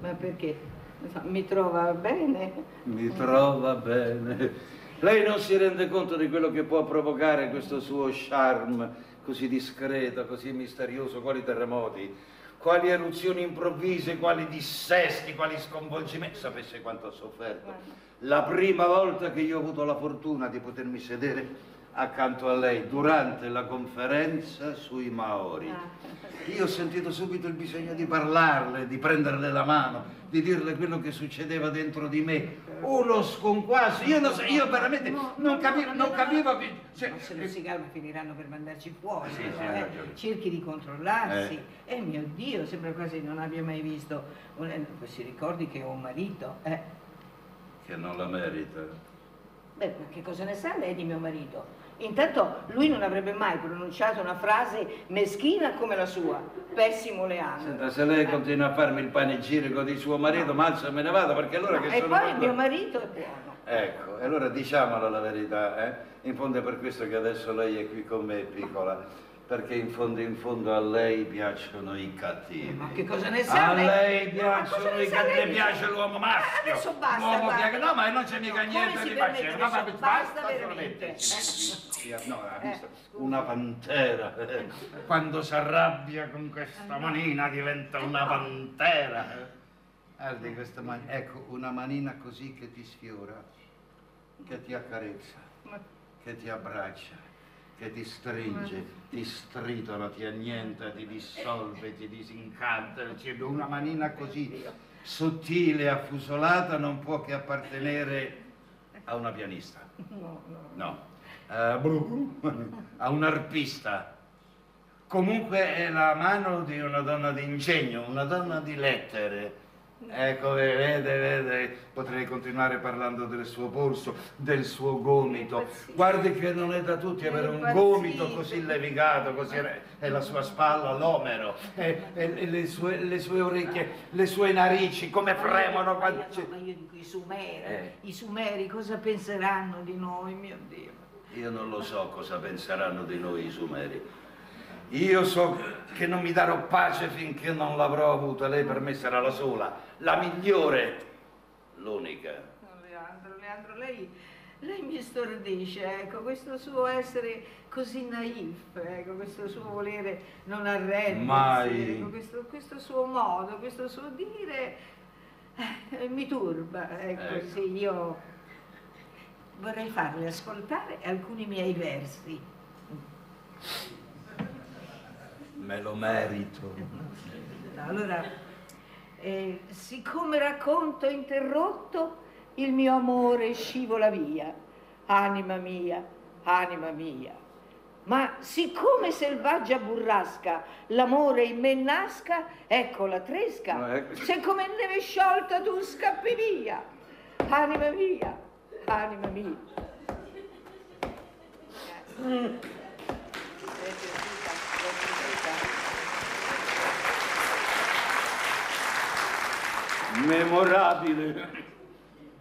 Ma perché? Mi trova bene? Mi trova bene. Lei non si rende conto di quello che può provocare questo suo charme così discreto, così misterioso, quali terremoti, quali eruzioni improvvise, quali dissesti, quali sconvolgimenti. Sapesse quanto ho sofferto. La prima volta che io ho avuto la fortuna di potermi sedere accanto a lei durante la conferenza sui Maori. Io ho sentito subito il bisogno di parlarle, di prenderle la mano, di dirle quello che succedeva dentro di me. Uno sconquasso, io, non so, io veramente No, non, no, capivo, no, non no, capivo più. cioè, Ma se non si calma finiranno per mandarci fuori. Sì, però, sì, eh. Cerchi di controllarsi. Eh. Eh. mio Dio, sembra quasi non abbia mai visto. eh, si ricordi che ho un marito. Eh. che non la merita. Beh, ma che cosa ne sa lei di mio marito? Intanto lui non avrebbe mai pronunciato una frase meschina come la sua. Pessimo Leandro. Senta, se lei Eh. continua a farmi il panegirico di suo marito, mazzo e me ne vado, perché allora No, che e sono... poi quando- mio marito è buono. Ecco, e allora diciamola la verità, eh? In fondo è per questo che adesso lei è qui con me, piccola. Perché in fondo, in fondo a lei piacciono i cattivi. Ma che cosa ne sa A lei? piacciono i cattivi, le piace l'uomo maschio. Adesso basta, L'uomo piace- No, ma non c'è mica No, niente di facile. No, ma basta, Basta veramente. No, ha Eh, visto? Una pantera. Quando si arrabbia con questa manina diventa una pantera. Guardi questa manina, ecco, una manina così che ti sfiora, che ti accarezza, che ti abbraccia, che ti stringe, ti stritola, ti annienta, ti dissolve, ti disincanta. Una manina così sottile affusolata non può che appartenere a una pianista. No. Eh, a un arpista. Comunque è la mano di una donna di ingegno, una donna di lettere. Ecco, vede, vede, potrei continuare parlando del suo polso, del suo gomito. Guardi che non è da tutti avere un gomito così levigato, così è la sua spalla l'omero, e, e- e le, sue, le sue orecchie, le sue narici, come fremono Ma quando... io, no, ma io dico i sumeri, Eh. i sumeri cosa penseranno di noi, mio Dio? Io non lo so cosa penseranno di noi i sumeri. Io so che non mi darò pace finché non l'avrò avuta. Lei per me sarà la sola, la migliore, l'unica. Leandro, Leandro, lei, lei mi stordisce, ecco, questo suo essere così naif, ecco, questo suo volere non arrendersi, ecco, questo, questo suo modo, questo suo dire eh, mi turba, ecco, Ecco. sì, io vorrei farle ascoltare alcuni miei versi. Me lo merito. Allora, eh, siccome racconto interrotto, il mio amore scivola via, anima mia, anima mia. Ma siccome selvaggia burrasca l'amore in me nasca, ecco la tresca, No, ecco. se come neve sciolta tu scappi via, anima mia, anima mia. Eh. È piaciuta? È piaciuta? Memorabile.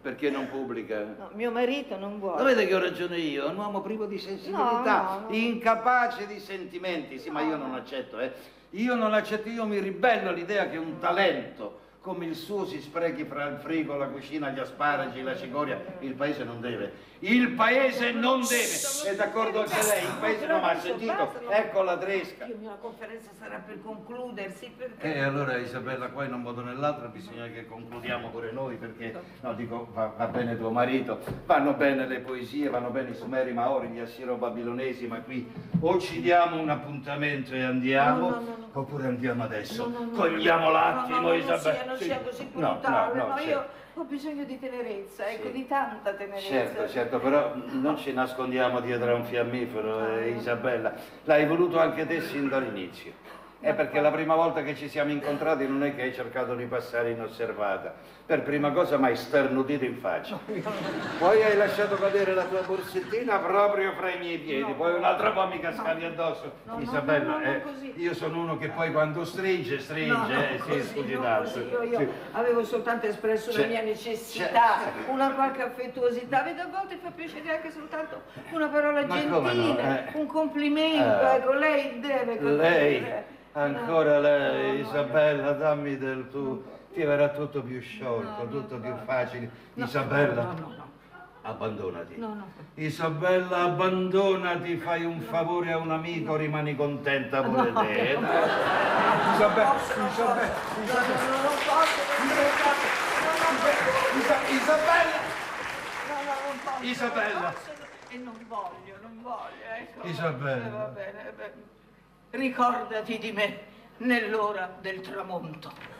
Perché non pubblica? No, mio marito non vuole. Lo vede che ho ragione io? Un uomo privo di sensibilità, No, no, no. incapace di sentimenti. Sì, ma io non accetto, eh. Io non accetto, io mi ribello all'idea che un talento come il suo si sprechi fra il frigo, la cucina, gli asparagi, la cicoria. Il paese non deve. Il paese non deve. È d'accordo anche lei? Il paese non ha sentito. Ecco la tresca. Io, la conferenza sarà per concludersi perché... E allora Isabella, qua in un modo o nell'altro bisogna che concludiamo pure noi perché, no dico, va, va bene tuo marito, vanno bene le poesie, vanno bene i sumeri maori, gli assiro-babilonesi, ma qui o ci diamo un appuntamento e andiamo, No, no, no, no. oppure andiamo adesso. No, no, no. Cogliamo l'attimo, no, no, no, Isabella. Non sia, non Sì. sia così No, brutale, no, no, no, io certo. Ho bisogno di tenerezza, ecco, Sì. di tanta tenerezza. Certo, certo, però non ci nascondiamo dietro a un fiammifero, eh, Isabella. L'hai voluto anche te sin dall'inizio. È perché la prima volta che ci siamo incontrati non è che hai cercato di passare inosservata. Per prima cosa mi hai sternutito in faccia. Poi hai lasciato cadere la tua borsettina proprio fra i miei piedi. No. Poi un altro po' mi cascavi addosso. No, Isabella, no, no, eh, io sono uno che poi quando stringe, stringe. Eh, sì, così, scusi non tanto. Io, io Sì. avevo soltanto espresso la mia necessità, una qualche affettuosità. Vede, a volte fa piacere anche soltanto una parola Ma gentile, eh? un complimento. Eh. Ecco, lei deve Lei, ancora lei. Isabella, dammi del tu. Ti verrà tutto più sciolto, No, no, tutto più no. facile. No, Isabella, No, no, no. abbandonati. No, no. Isabella, abbandonati, fai un favore a un amico, rimani contenta pure No, te. no, dai. Isabella, Isabella. No, no, no. No, no, Isabella, No, no, Isabella. posso, E non voglio, non voglio, ecco. Isabella. Eh, va bene, va bene. Ricordati di me nell'ora del tramonto.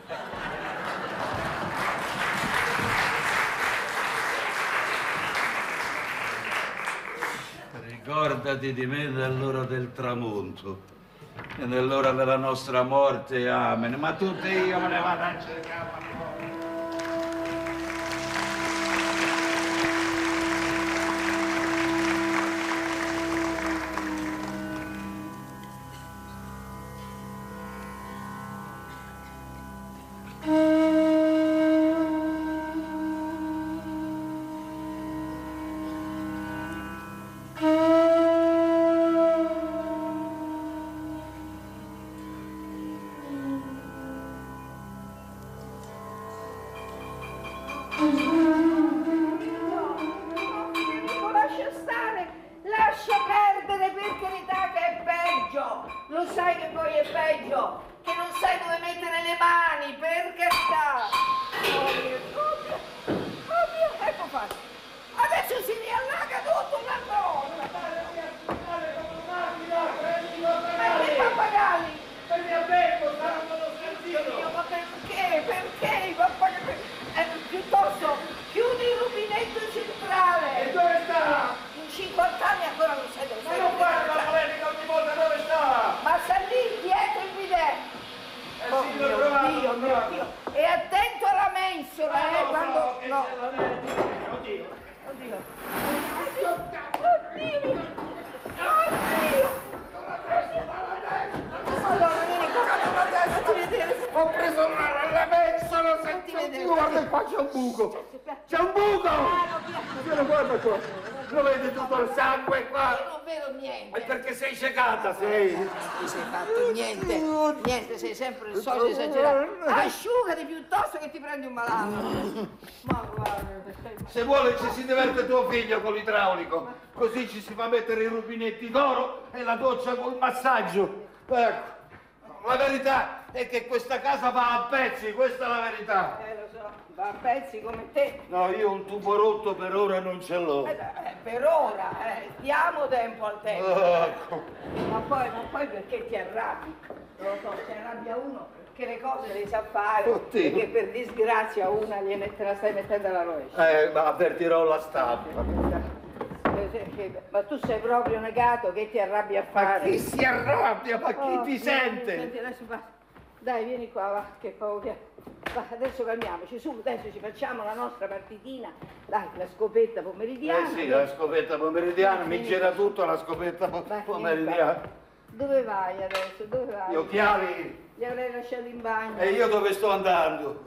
Ricordati di me nell'ora del tramonto e nell'ora della nostra morte, amen. Ma tutte io me ne vado a cercare. Malato. Ma guarda. Se vuole ci si diverte tuo figlio con l'idraulico, così ci si fa mettere i rubinetti d'oro e la doccia col massaggio. Ecco, la verità è che questa casa va a pezzi, questa è la verità. Eh, lo so, va a pezzi come te. No, io un tubo rotto per ora non ce l'ho. Eh, eh, per ora, eh, diamo tempo al tempo. Ecco. Ma poi, ma poi perché ti arrabbi? Non lo so, si arrabbia uno che le cose le sa fare Oddio. e che per disgrazia una gliene, te la stai mettendo alla rovescia. Eh, ma avvertirò la stampa. Eh, Ma tu sei proprio negato che ti arrabbi a Ma fare. chi si arrabbia? Ma chi Oh, ti sente? senti, adesso va. Dai, vieni qua, va, che paura. Va, adesso calmiamoci, su, adesso ci facciamo la nostra partitina. Dai, la scopetta pomeridiana. Eh sì, la scopetta pomeridiana, mi gira tutto la scopetta pomeridiana. Dove vai adesso? Dove vai? Gli occhiali. Li avrei lasciati in bagno. E io dove sto andando?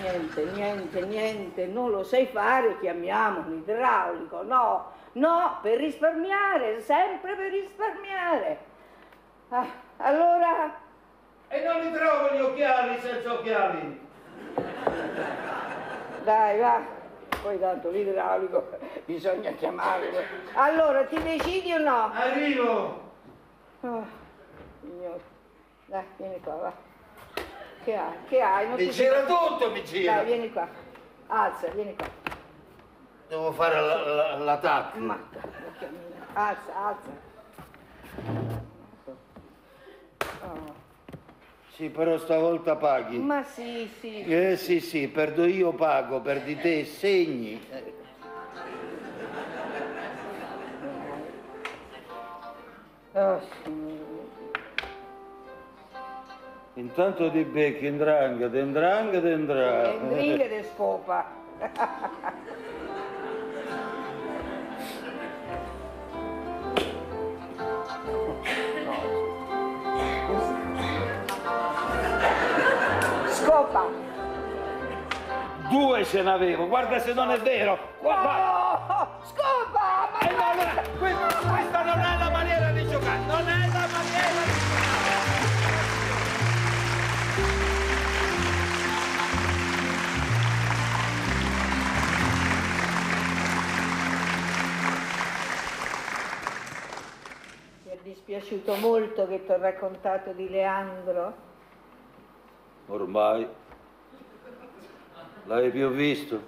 Niente, niente, niente, non lo sai fare, chiamiamo un idraulico. No, no, per risparmiare, sempre per risparmiare. Ah, allora, E non li trovo gli occhiali senza occhiali. dai, va. Poi tanto l'idraulico bisogna chiamarlo. Allora, ti decidi o no? Arrivo. Oh. Dai, vieni qua, va. Che hai? Che hai? Non Mi ti- gira tutto, mi gira. Dai, vieni qua. Alza, vieni qua. Devo fare la- la- l'attacco. Ma, alza, alza. Oh. Sì, però stavolta paghi. Ma sì, sì. Eh sì, sì, perdo io pago, perdi te segni. Eh, Oh, signore. Intanto ti becchi indrangheta, E indrangheta. dringa e scopa. Scopa. Due ce n'avevo, guarda se non è vero. Guarda. Oh, scopa! Ma E no, allora, que- questa non è la maniera di giocare, non è la dispiaciuto molto che ti ho raccontato di Leandro? Ormai. L'hai più visto?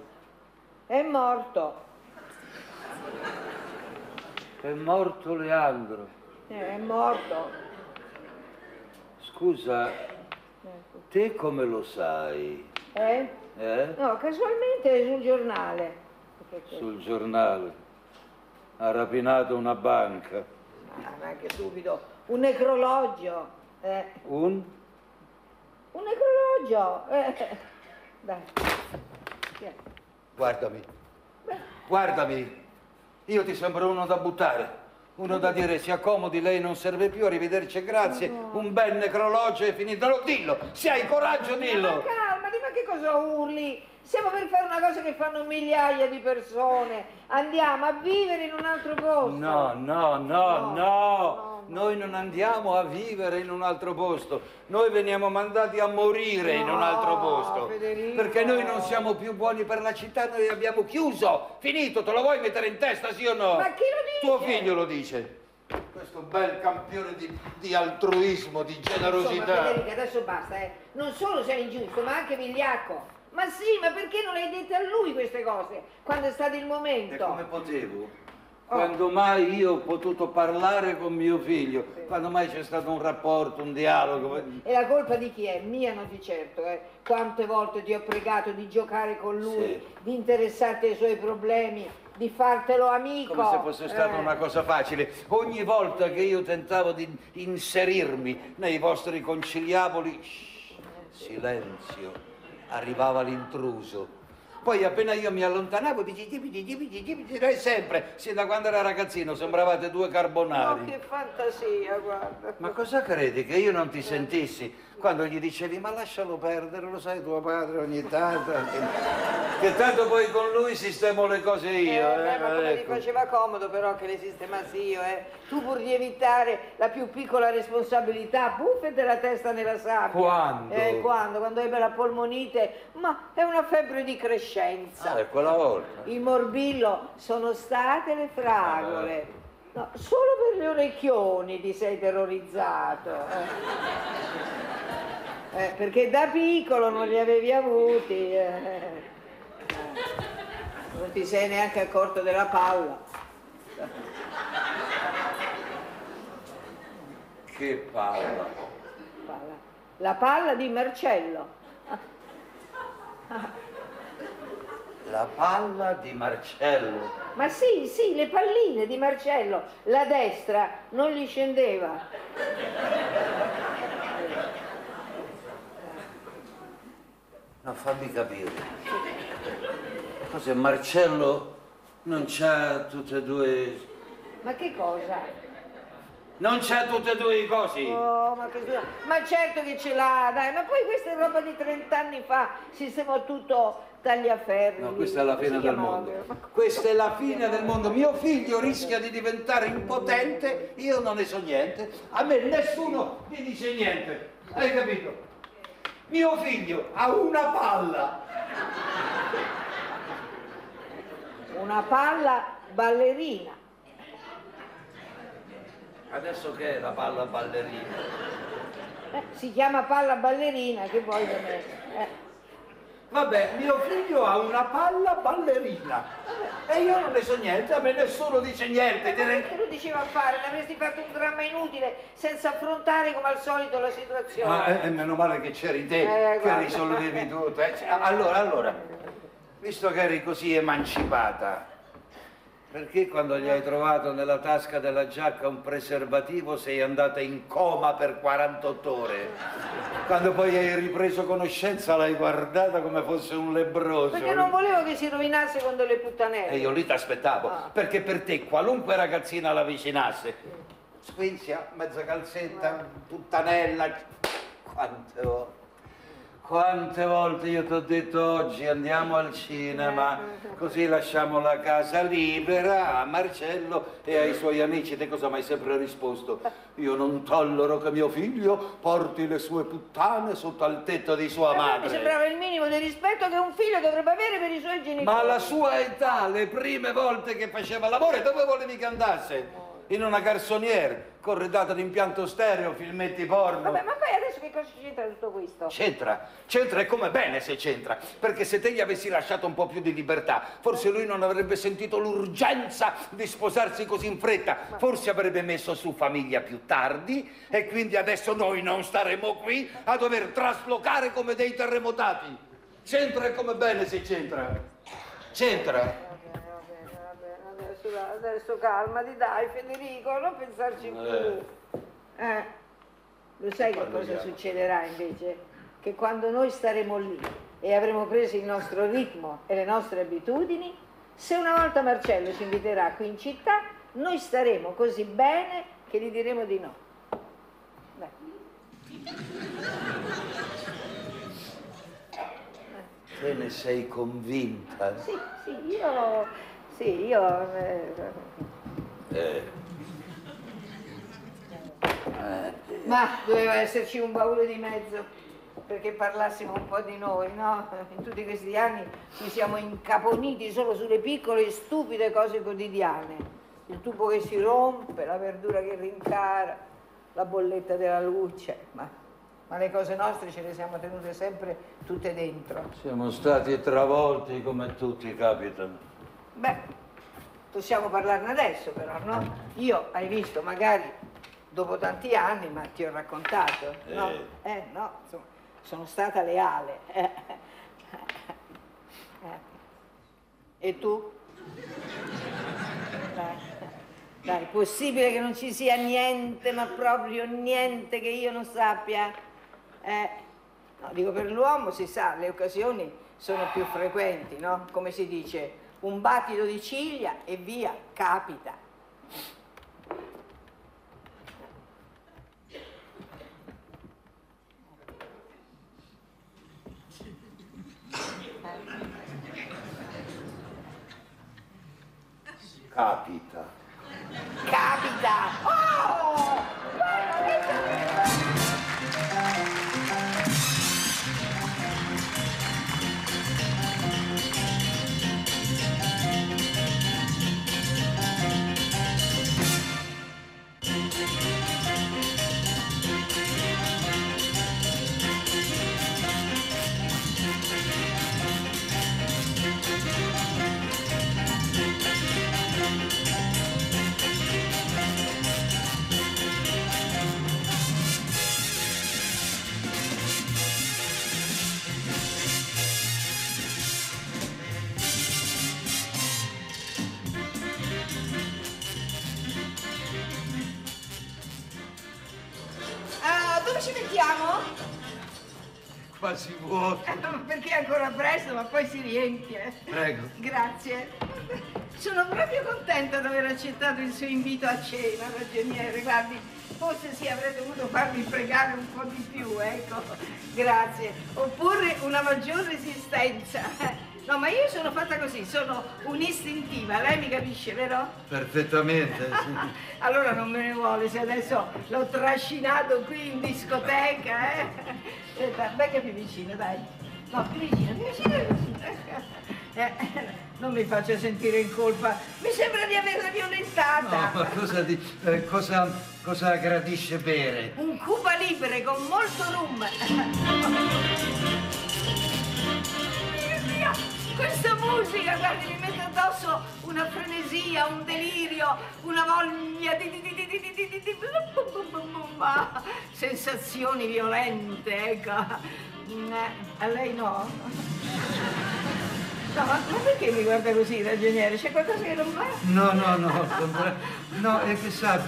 È morto. È morto Leandro. Eh, È morto. Scusa, Ecco. te come lo sai? Eh? Eh? No, casualmente sul giornale. Sul giornale. Ha rapinato una banca. Ah, ma anche subito. Un necrologio. Eh. Un? Un necrologio. Eh. Dai. Guardami. Guardami. Io ti sembro uno da buttare. Uno da dire si accomodi, lei non serve più, arrivederci e grazie. Un bel necrologio e finito. No, dillo, se hai coraggio dillo. Cosa urli? Siamo per fare una cosa che fanno migliaia di persone. Andiamo a vivere in un altro posto. No, no, no, No, no, no, Noi non andiamo a vivere in un altro posto. Noi veniamo mandati a morire in un No, altro posto. Federico. Perché noi non siamo più buoni per la città, noi abbiamo chiuso. Finito, te lo vuoi mettere in testa, sì o no? Ma chi lo dice? Tuo figlio lo dice. Questo bel campione di, di altruismo, di Insomma, generosità. Federica, adesso basta, eh. Non solo sei ingiusto, ma anche vigliacco. Ma sì, ma perché non le hai dette a lui queste cose quando è stato il E momento? come potevo? Oh. Quando mai io ho potuto parlare con mio figlio? Quando mai c'è stato un rapporto, un dialogo? E la colpa di chi è? Mia non di certo, eh. Quante volte ti ho pregato di giocare con lui, Sì. di interessarti ai suoi problemi, di fartelo amico. Come se fosse stata Eh. una cosa facile. Ogni volta che io tentavo di inserirmi nei vostri conciliaboli, shh, silenzio, arrivava l'intruso. Poi appena io mi allontanavo, dici, sempre, sì, da quando era ragazzino sembravate due carbonari. che fantasia, guarda. Ma cosa credi che io non ti sentissi quando gli dicevi ma lascialo perdere, lo sai tuo padre ogni tanto, [laughs] che, tanto poi con lui sistemo le cose io. Eh, eh, ma come ecco. faceva comodo però che le sistemassi io, eh? Tu pur di evitare la più piccola responsabilità, buffete la testa nella sabbia. Quando? Eh, quando? Quando ebbe la polmonite? Ma è una febbre di crescenza. Ah, è quella volta. Il morbillo sono state le fragole. No, solo per gli orecchioni ti sei terrorizzato. eh. Eh, perché da piccolo non li avevi avuti. eh. Non ti sei neanche accorto della palla. Che palla. Palla. La palla di Marcello. La palla di Marcello. Ma sì, sì, le palline di Marcello. La destra non gli scendeva. No, fammi capire. Cos'è, Marcello non c'ha tutte e due... Ma che cosa? Non c'ha tutte e due i cosi? Oh, ma, che ma certo che ce l'ha, dai, ma poi questa è roba di 30 anni fa, sistemò tutto tagliaferri. No, questa è la fine si del mondo. Questa è la fine del mondo. Mio figlio rischia di diventare impotente, io non ne so niente. A me nessuno mi dice niente. Hai capito? Mio figlio ha una palla. Una palla ballerina. Adesso che è la palla ballerina? Eh, si chiama palla ballerina, che vuoi da me? Eh, Vabbè, mio figlio ha una palla ballerina. E io non ne so niente, a me nessuno dice niente. Ma che lo diceva a fare? Ne avresti fatto un dramma inutile senza affrontare come al solito la situazione. Ah, eh, meno male che c'eri te, Eh, che risolvevi tutto. eh. Cioè, Allora, allora, visto che eri così emancipata, perché quando gli hai trovato nella tasca della giacca un preservativo sei andata in coma per 48 ore? Quando poi hai ripreso conoscenza l'hai guardata come fosse un lebroso. Perché non volevo che si rovinasse con delle puttanelle. E io lì ti aspettavo, Ah. perché per te qualunque ragazzina l'avvicinasse, squinzia, mezza calzetta, puttanella, quante volte, quante volte io ti ho detto oggi andiamo al cinema, così lasciamo la casa libera a Marcello e ai suoi amici, te cosa mi hai sempre risposto? Io non tollero che mio figlio porti le sue puttane sotto al tetto di sua Eh, Mi madre. sembrava il minimo di rispetto che un figlio dovrebbe avere per i suoi genitori. Ma alla sua età, le prime volte che faceva l'amore, dove volevi che andasse? In una garçonniere, corredata d'impianto stereo, filmetti porno. Vabbè, ma poi adesso che cosa c'entra tutto questo? C'entra, c'entra e come bene se c'entra, perché se te gli avessi lasciato un po' più di libertà, forse lui non avrebbe sentito l'urgenza di sposarsi così in fretta, forse avrebbe messo su famiglia più tardi e quindi adesso noi non staremo qui a dover traslocare come dei terremotati. C'entra e come bene se c'entra. C'entra. Adesso, adesso calmati, dai Federico, non pensarci più. Eh, lo sai che cosa succederà invece? Che quando noi staremo lì e avremo preso il nostro ritmo e le nostre abitudini, se una volta Marcello ci inviterà qui in città, noi staremo così bene che gli diremo di no. Beh, Te ne sei convinta? sì, sì, io, sì, io, eh, Eh. Ma doveva esserci un baule di mezzo perché parlassimo un po' di noi, no? In tutti questi anni ci siamo incaponiti solo sulle piccole e stupide cose quotidiane. il tubo che si rompe, la verdura che rincara, la bolletta della luce, ma, ma le cose nostre ce le siamo tenute sempre tutte dentro. Siamo stati travolti come tutti capitano. Beh, possiamo parlarne adesso però, no? Io, hai visto, magari dopo tanti anni, ma ti ho raccontato, no? Eh. Eh, no, insomma, sono stata leale. [laughs] Eh. E tu? Dai, dai, possibile che non ci sia niente, ma proprio niente che io non sappia? Eh, no, dico per l'uomo si sa, le occasioni sono più frequenti, no? Come si dice, un battito di ciglia e via, capita. Capita. Capita! Oh! Quasi vuoto. Perché è ancora presto, ma poi si riempie. Prego. Grazie. Sono proprio contenta di aver accettato il suo invito a cena, ragioniere. Guardi, forse sì, avrei dovuto farmi pregare un po' di più, ecco. Grazie. Oppure una maggior resistenza. No, ma io sono fatta così, sono un'istintiva, lei mi capisce, vero? Perfettamente. sì. [laughs] Allora non me ne vuole se adesso l'ho trascinato qui in discoteca, eh? Aspetta, venga più vicino, dai. No, più vicino, più vicino così. Eh, non mi faccia sentire in colpa, mi sembra di averla violentata. No, ma cosa, di, eh, cosa, cosa gradisce bere? Un Cuba Libre con molto rum. Questa musica, guardi, mi mette addosso una frenesia, un delirio, una voglia di... di, di, di, di, di, di, di, sensazioni violente, ecco. Mm, eh, A lei no? No, ma ma perché mi guarda così, ragioniere? C'è qualcosa che non va? No, no, no, no, è che sa,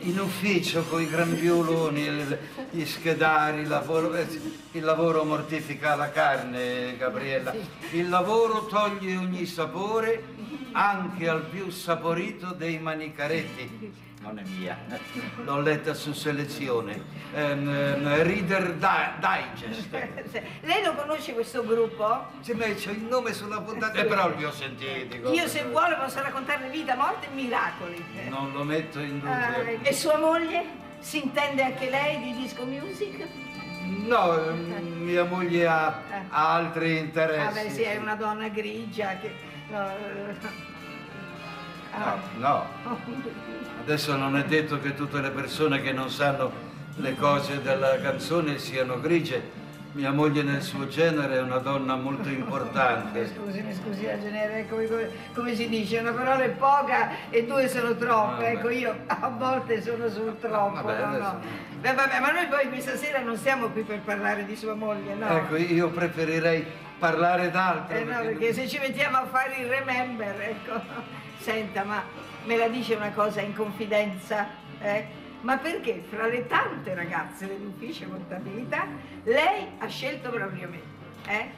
in ufficio con i grembiuloni, il- gli schedari, il lavoro, eh, il lavoro mortifica la carne, Gabriella. Il lavoro toglie ogni sapore anche al più saporito dei manicaretti. Non è mia, [laughs] l'ho letta su selezione. Ehm, Reader Di- Digest. [laughs] Lei lo conosce questo gruppo? C'è me c'ho il nome sulla puntata, eh, però li ho sentiti. Io se vuole posso raccontarle vita, morte e miracoli. Non lo metto in Ah, dubbio. e sua moglie? Si intende anche lei di disco music? No, ehm, mia moglie ha, ha altri interessi. Vabbè, sì, è una donna grigia che... no, eh, ah. No, no. [laughs] Adesso non è detto che tutte le persone che non sanno le cose della canzone siano grigie. Mia moglie nel suo genere è una donna molto importante. [laughs] Scusi, mi scusi, ragioniere, come, come- come si dice, una parola è poca e due sono troppe. Vabbè. Ecco, io a volte sono sul troppo, Vabbè, no, no. Beh, vabbè, ma noi poi questa sera non siamo qui per parlare di sua moglie, no? Ecco, io preferirei parlare d'altro. Eh no, perché se ci mettiamo a fare il remember, ecco. [laughs] Senta, ma me la dice una cosa in confidenza? Eh? Ma perché fra le tante ragazze dell'ufficio contabilità lei ha scelto proprio me? Eh?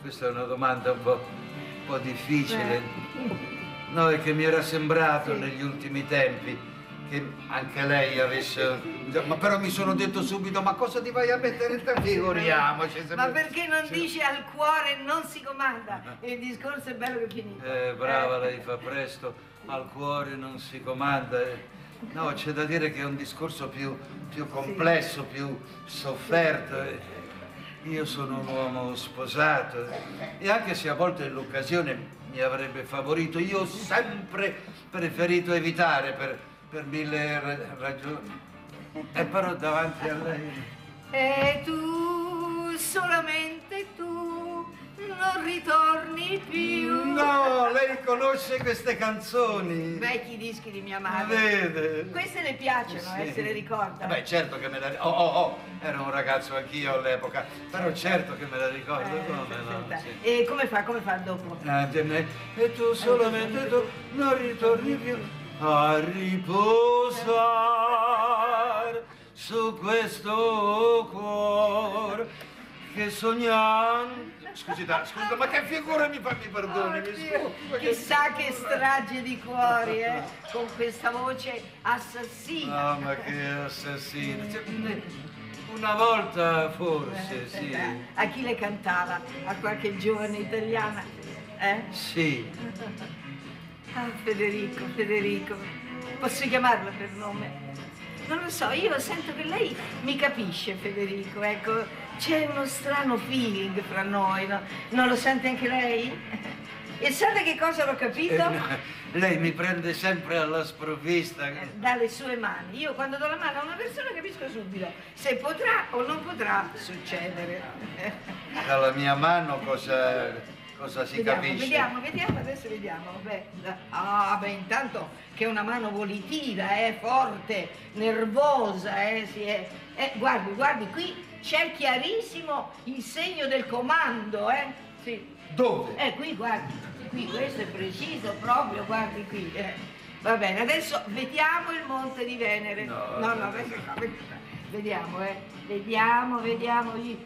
Questa è una domanda un po', un po' difficile. Eh. No, è che mi era sembrato Sì. negli ultimi tempi che anche lei avesse... Ma però mi sono detto subito, ma cosa ti vai a mettere in testa? Figuriamoci. Ma perché non dice al cuore non si comanda? E il discorso è bello che è finito. Eh, brava, lei fa presto, al cuore non si comanda. eh. No, c'è da dire che è un discorso più, più complesso, più sofferto. eh. Io sono un uomo sposato eh. e anche se a volte l'occasione mi avrebbe favorito. Io ho sempre preferito evitare per, per mille ra- ragioni. E però davanti a lei... E tu, solamente tu, non ritorni più. No, lei conosce queste canzoni. Vecchi dischi di mia madre. Vede. Queste le piacciono, eh, Sì. se le ricorda. Beh, certo che me la ricordo. Oh, oh, oh, ero un ragazzo anch'io all'epoca, però certo che me la ricordo, Eh, come no? sì. E come fa, come fa dopo? Ne- E tu solamente tu non ritorni più a riposare su questo cuore che sognando. Scusi, da, scusa, ma che figura mi fa, mi perdoni, mi Oddio, scusi. Chissà che strage di cuori, eh, con questa voce assassina. No, ma che assassino. Cioè, Una volta forse, sì. Eh, A chi le cantava? A qualche giovane italiana? Eh? Sì. Ah, Federico, Federico, posso chiamarla per nome? Non lo so, io sento che lei mi capisce, Federico, ecco, c'è uno strano feeling fra noi, no? Non lo sente anche lei? E sa che cosa l'ho capito? Eh, no, lei mi prende sempre alla sprovvista. Dalle sue mani. Io quando do la mano a una persona capisco subito se potrà o non potrà succedere. Dalla mia mano cosa, cosa si vediamo, capisce? vediamo, vediamo, adesso vediamo. Beh, ah, beh, intanto che è una mano volitiva, è forte, nervosa, eh, sì, è- eh, guardi, guardi, qui c'è chiarissimo il segno del comando, eh? Sì. Dove? Eh, qui, guardi, qui, questo è preciso proprio, guardi qui. eh. Va bene, adesso vediamo il monte di Venere. No, no, no, vediamo, eh. Vediamo, vediamo. Ih,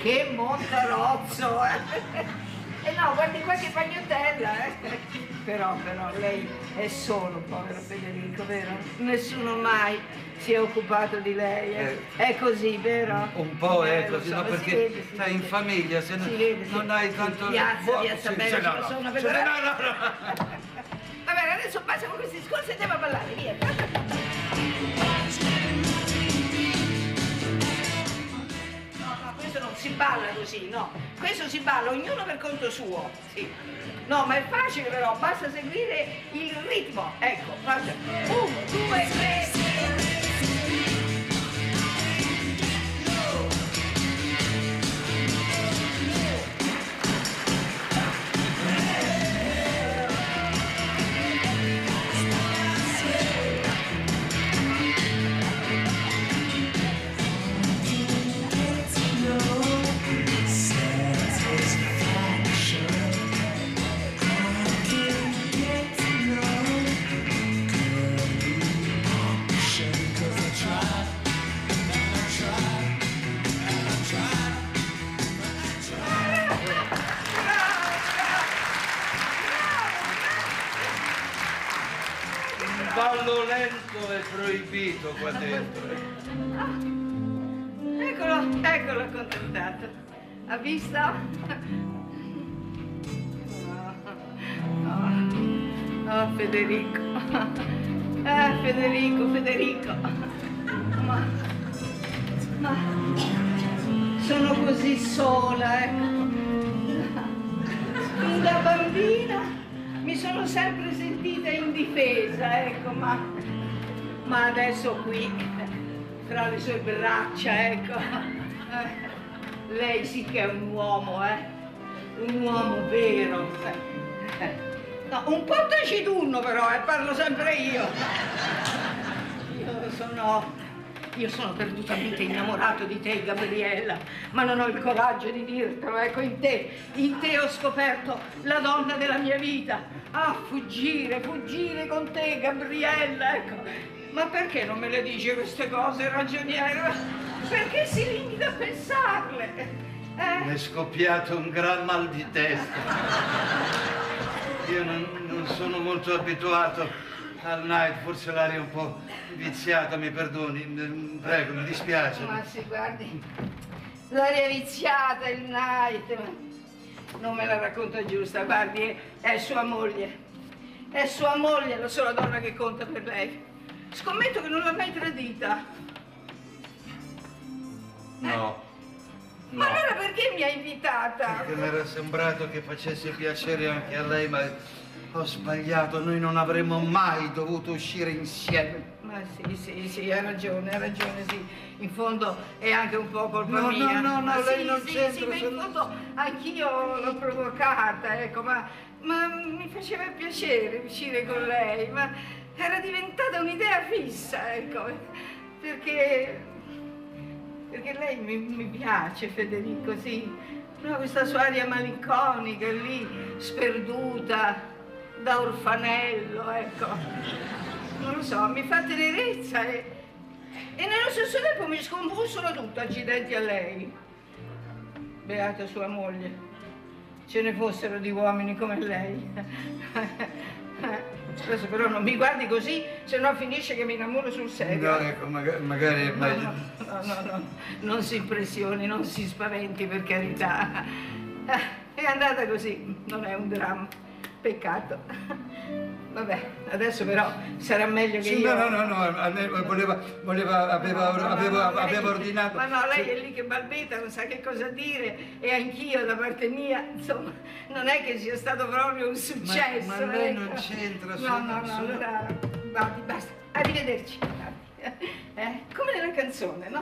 Che montarozzo, eh. [laughs] E no, guardi qua che pagnottella, eh. Però, però, lei è solo, povero Federico, vero? Nessuno mai si è occupato di lei, eh. È così, vero? Un po' Eh, è lo così, so, no? Perché vede, stai in famiglia, se no- Si vede, non hai tanto... Piazza, piazza bella, no, no. sono per- no, no, no. Va bene, adesso basta con questi discorsi e andiamo a ballare, via. Questo non si balla così, no. Questo si balla ognuno per conto suo, sì. No, ma è facile però, basta seguire il ritmo. Ecco, faccia. Uno, due, tre. Lento è proibito qua dentro. Eccolo, eccolo accontentato. Ha visto? Oh, oh, Federico. Eh, Federico, Federico. Ma, ma sono così sola, ecco. Da bambina mi sono sempre sentita indifesa, ecco, ma, ma adesso qui, tra le sue braccia, ecco, eh, lei sì che è un uomo, eh, un uomo vero. eh. No, un po' taciturno però, e parlo sempre io. Io sono, io sono perdutamente innamorato di te, Gabriella, ma non ho il coraggio di dirtelo. Ecco, in te, in te ho scoperto la donna della mia vita. Ah, fuggire, fuggire con te, Gabriella, ecco. Ma perché non me le dici queste cose, ragioniere? Perché si limita a pensarle? Mi Eh? è scoppiato un gran mal di testa. Io non, non sono molto abituato al night, forse l'aria è un po' viziata, mi perdoni. Prego, mi dispiace. Ma sì, guardi, l'aria viziata, il night, ma non me la racconta giusta, guardi, è, è sua moglie. È sua moglie la sola donna che conta per lei. Scommetto che non l'ha mai tradita. No. Ma No. allora perché perché mi ha invitata? Perché mi era sembrato che facesse piacere anche a lei, ma ho sbagliato, noi non avremmo mai dovuto uscire insieme. Ma sì, sì, sì, ha ragione, ha ragione, sì. In fondo è anche un po' colpa No, no, mia. no, no, Ma lei sì, non sì, c'entra, Sì, ma in no- fondo anch'io l'ho provocata, ecco, ma, ma mi faceva piacere uscire con lei, ma era diventata un'idea fissa, ecco, perché, perché lei mi, mi piace, Federico, sì. No, questa sua aria malinconica lì, sperduta, da orfanello, ecco. Non lo so, mi fa tenerezza e, e nello stesso tempo mi scombussola tutto, accidenti a lei. Beata sua moglie. Ce ne fossero di uomini come lei. Adesso però non mi guardi così, se no finisce che mi innamoro sul serio. No, ecco, maga- magari è No, meglio. no, no, no, non si impressioni, non si spaventi per carità. Eh, È andata così, non è un dramma. Peccato. Vabbè, adesso però sarà meglio che Sì, io... no, no, no, no, a me voleva, voleva, aveva, No, no, aveva, no, lei- aveva ordinato. Ma no, lei è lì che balbetta, non sa che cosa dire e anch'io da parte mia, insomma, non è che sia stato proprio un successo. ma lei ecco. non c'entra, No, sono- no, no, sono- allora, vadi, basta. Arrivederci. Eh, come nella canzone, no?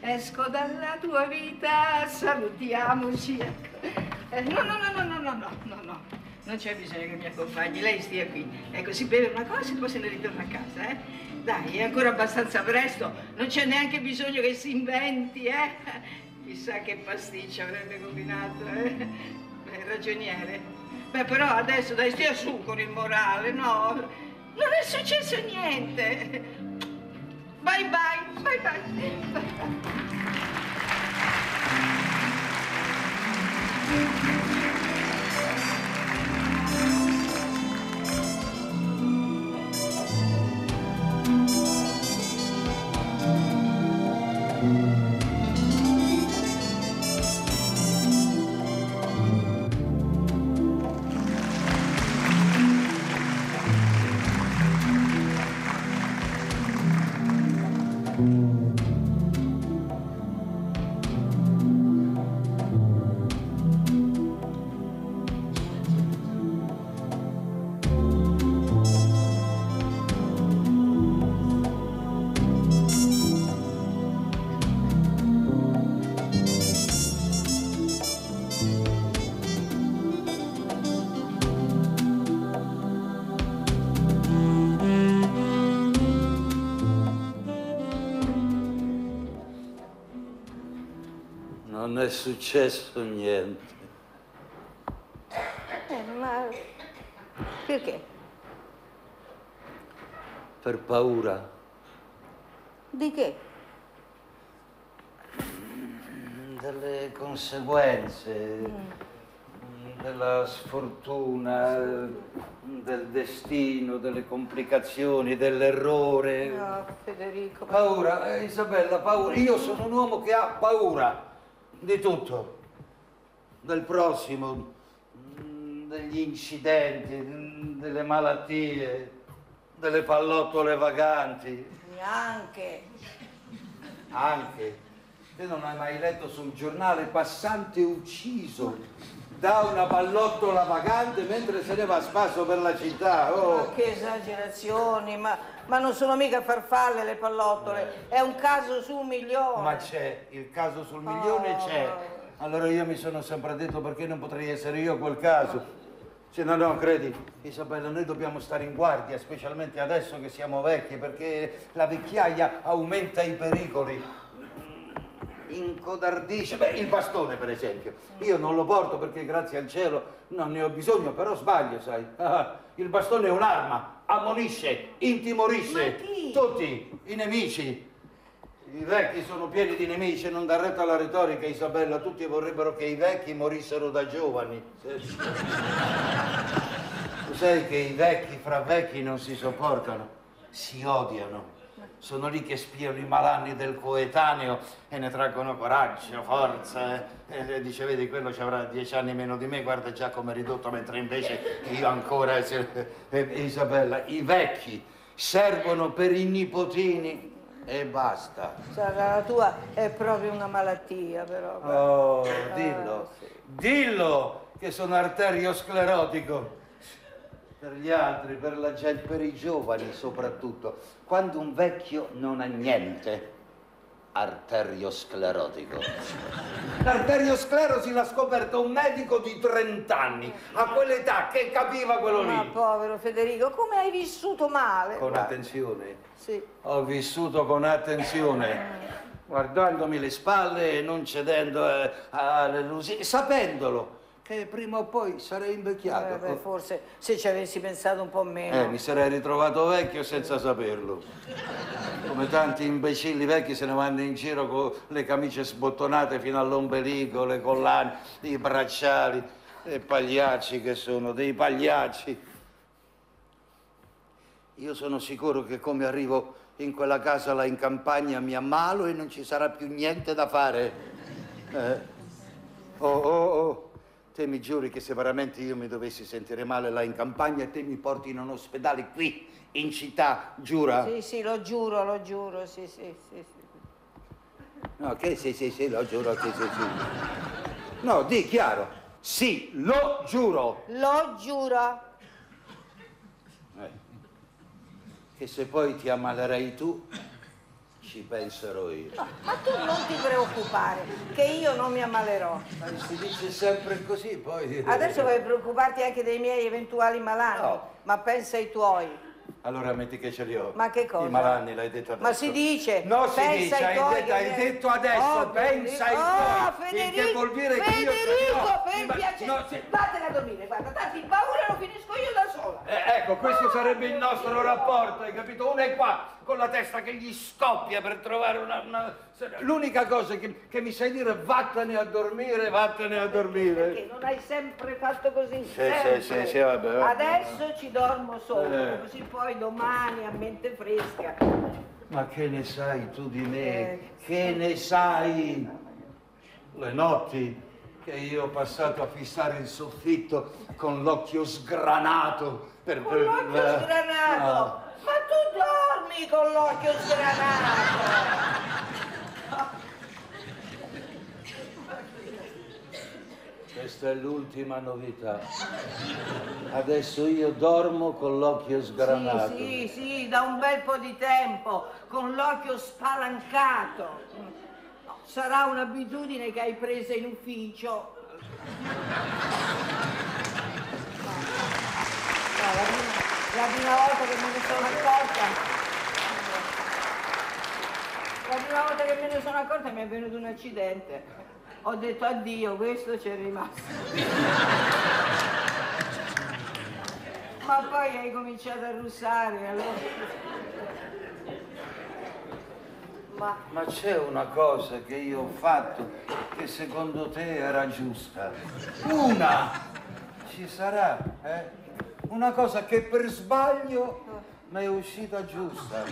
Esco dalla tua vita, salutiamoci. Ecco. Eh, no, no, no, no, no, no, no, no, no. Non c'è bisogno che mi accompagni, lei stia qui. Ecco, si beve una cosa e poi se ne ritorna a casa, eh? Dai, è ancora abbastanza presto, non c'è neanche bisogno che si inventi, eh? Chissà che pasticcio avrebbe combinato, eh? Beh, ragioniere. Beh, però adesso dai, stia su con il morale, no? Non è successo niente. Bye bye, bye bye. Non è successo niente. Eh, ma perché? Per paura. Di che? Delle conseguenze, della sfortuna, del destino, delle complicazioni, dell'errore. No, Federico. Paura, eh, Isabella, paura. Io sono un uomo che ha paura di tutto. Del prossimo, mm, degli incidenti, mm, delle malattie, delle pallottole vaganti. Neanche. Anche. Te non hai mai letto sul giornale passante ucciso da una pallottola vagante mentre se ne va a spasso per la città. Ma Oh. che esagerazioni, ma, ma non sono mica farfalle le pallottole, è un caso su un milione. Ma c'è, il caso sul milione Oh, c'è. Allora io mi sono sempre detto perché non potrei essere io quel caso. Cioè, no, no, credi, Isabella, noi dobbiamo stare in guardia, specialmente adesso che siamo vecchi, perché la vecchiaia aumenta i pericoli. Incodardisce. Beh, il bastone, per esempio. Io non lo porto perché, grazie al cielo, non ne ho bisogno, però sbaglio, sai. [laughs] Il bastone è un'arma, ammonisce, intimorisce. Tutti, i nemici. I vecchi sono pieni di nemici, non dà retta alla retorica, Isabella. Tutti vorrebbero che i vecchi morissero da giovani. [laughs] Tu sai che i vecchi fra vecchi non si sopportano, si odiano. Sono lì che spiano i malanni del coetaneo e ne traggono coraggio, forza. eh. E dice, vedi, quello ci avrà dieci anni meno di me, guarda già come è ridotto, mentre invece io ancora... eh, Isabella, i vecchi servono per i nipotini e basta. Sarà la tua è proprio una malattia, però. Oh, Ah, dillo, dillo che sono arteriosclerotico. Per gli altri, per la gente, per i giovani soprattutto. Quando un vecchio non ha niente, arteriosclerotico. L'arteriosclerosi l'ha scoperto un medico di 30 anni, a quell'età che capiva quello Ma lì. povero Federico, come hai vissuto male? Con attenzione. Sì. Ho vissuto con attenzione, guardandomi le spalle e non cedendo eh, alle illusioni, sapendolo che prima o poi sarei invecchiato. Eh, beh, forse se ci avessi pensato un po' meno. Eh, mi sarei ritrovato vecchio senza saperlo. Come tanti imbecilli vecchi se ne vanno in giro con le camicie sbottonate fino all'ombelico, le collane, i bracciali, e pagliacci che sono, dei pagliacci. Io sono sicuro che come arrivo in quella casa là in campagna mi ammalo e non ci sarà più niente da fare. Eh. Oh, oh, oh. Te mi giuri che se veramente io mi dovessi sentire male là in campagna te mi porti in un ospedale qui, in città, giura? Sì, sì, lo giuro, lo giuro, sì, sì, sì. sì. No, che sì, sì, sì, lo giuro, sì, sì, sì. No, di chiaro. Sì, lo giuro. Lo giuro. Eh. Che se poi ti ammalerei tu, ci penserò io. No, ma tu non ti preoccupare, che io non mi ammalerò. Ma si dice sempre così, poi... [laughs] Adesso vuoi preoccuparti anche dei miei eventuali malanni, No. ma pensa ai tuoi. Allora metti che ce li ho. Ma che cosa? I malanni l'hai detto adesso. Ma si dice, No, si dice, ai hai, tuoi detto, hai detto adesso, Oh, pensa ai Federico- tuoi. Oh, Federico, che vuol dire che io... Federico, per ma- piacere, no, sì. vattene a dormire, guarda, tanto in paura lo finisco io da sola. Eh, ecco, questo sarebbe il nostro rapporto, hai capito? Uno è qua, con la testa che gli scoppia per trovare una... una- L'unica cosa che, che mi sai dire è vattene a dormire, vattene a dormire. Perché non hai sempre fatto così? Sì, sempre. sì, sì, sì, vabbè, vabbè. Adesso ci dormo solo, Eh. così poi domani a mente fresca. Ma che ne sai tu di me? Eh, Che ne sai? Le notti che io ho passato a fissare il soffitto con l'occhio sgranato per... Con l'occhio sgranato? No. Ma tu dormi con l'occhio sgranato? Questa è l'ultima novità. Adesso io dormo con l'occhio sgranato. Sì, sì, sì, da un bel po' di tempo, con l'occhio spalancato. Sarà un'abitudine che hai presa in ufficio. No, la, prima, volta che me ne sono accorta. La prima volta che me ne sono accorta mi è venuto un accidente. Ho detto addio, questo c'è rimasto. Ma poi hai cominciato a russare, allora. Ma Ma c'è una cosa che io ho fatto che secondo te era giusta. Una! Ci sarà, eh? Una cosa che per sbaglio mi è uscita giusta.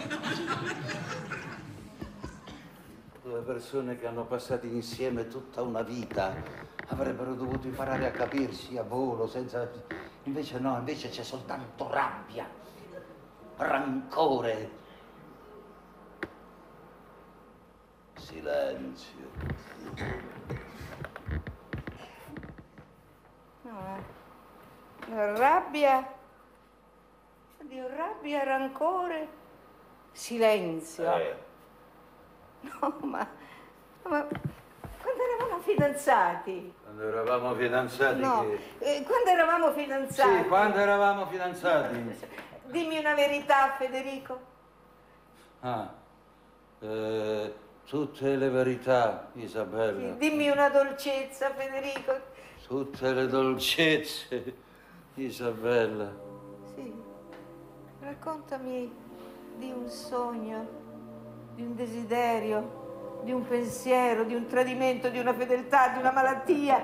Due persone che hanno passato insieme tutta una vita avrebbero dovuto imparare a capirsi a volo, senza... Invece no, invece c'è soltanto rabbia, rancore. Silenzio. no, rabbia, oddio, rabbia, rancore, silenzio. Eh, No, ma, ma quando eravamo fidanzati? quando eravamo fidanzati No, che... eh, quando eravamo fidanzati? Sì, quando eravamo fidanzati. Dimmi una verità, Federico. Ah, eh, tutte le verità, Isabella. Dimmi una dolcezza, Federico. Tutte le dolcezze, Isabella. Sì. Raccontami di un sogno, di un desiderio, di un pensiero, di un tradimento, di una fedeltà, di una malattia.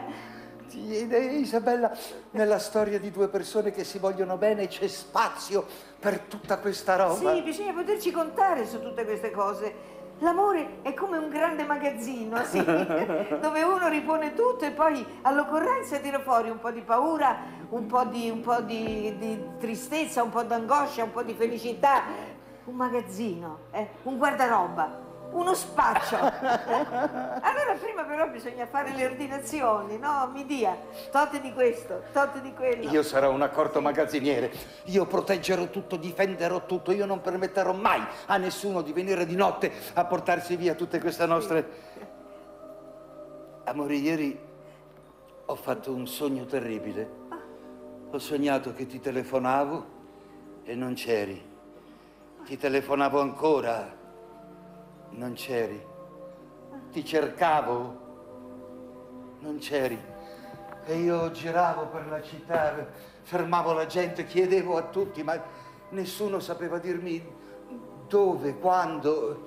Sì, Isabella, nella storia di due persone che si vogliono bene c'è spazio per tutta questa roba. Sì, bisogna poterci contare su tutte queste cose. L'amore è come un grande magazzino, sì, [laughs] dove uno ripone tutto e poi all'occorrenza tira fuori un po' di paura, un po' di, un po' di, di tristezza, un po' d'angoscia, un po' di felicità. un magazzino, eh, un guardaroba, uno spaccio. [laughs] allora prima però bisogna fare le ordinazioni, no? Mi dia, totte di questo, totte di quello. Io sarò un accorto magazziniere, io proteggerò tutto, difenderò tutto, io non permetterò mai a nessuno di venire di notte a portarsi via tutte queste nostre... Amore, ieri ho fatto un sogno terribile. Ho sognato che ti telefonavo e non c'eri. Ti telefonavo ancora, non c'eri. Ti cercavo, non c'eri. E io giravo per la città, fermavo la gente, chiedevo a tutti, ma nessuno sapeva dirmi dove, quando,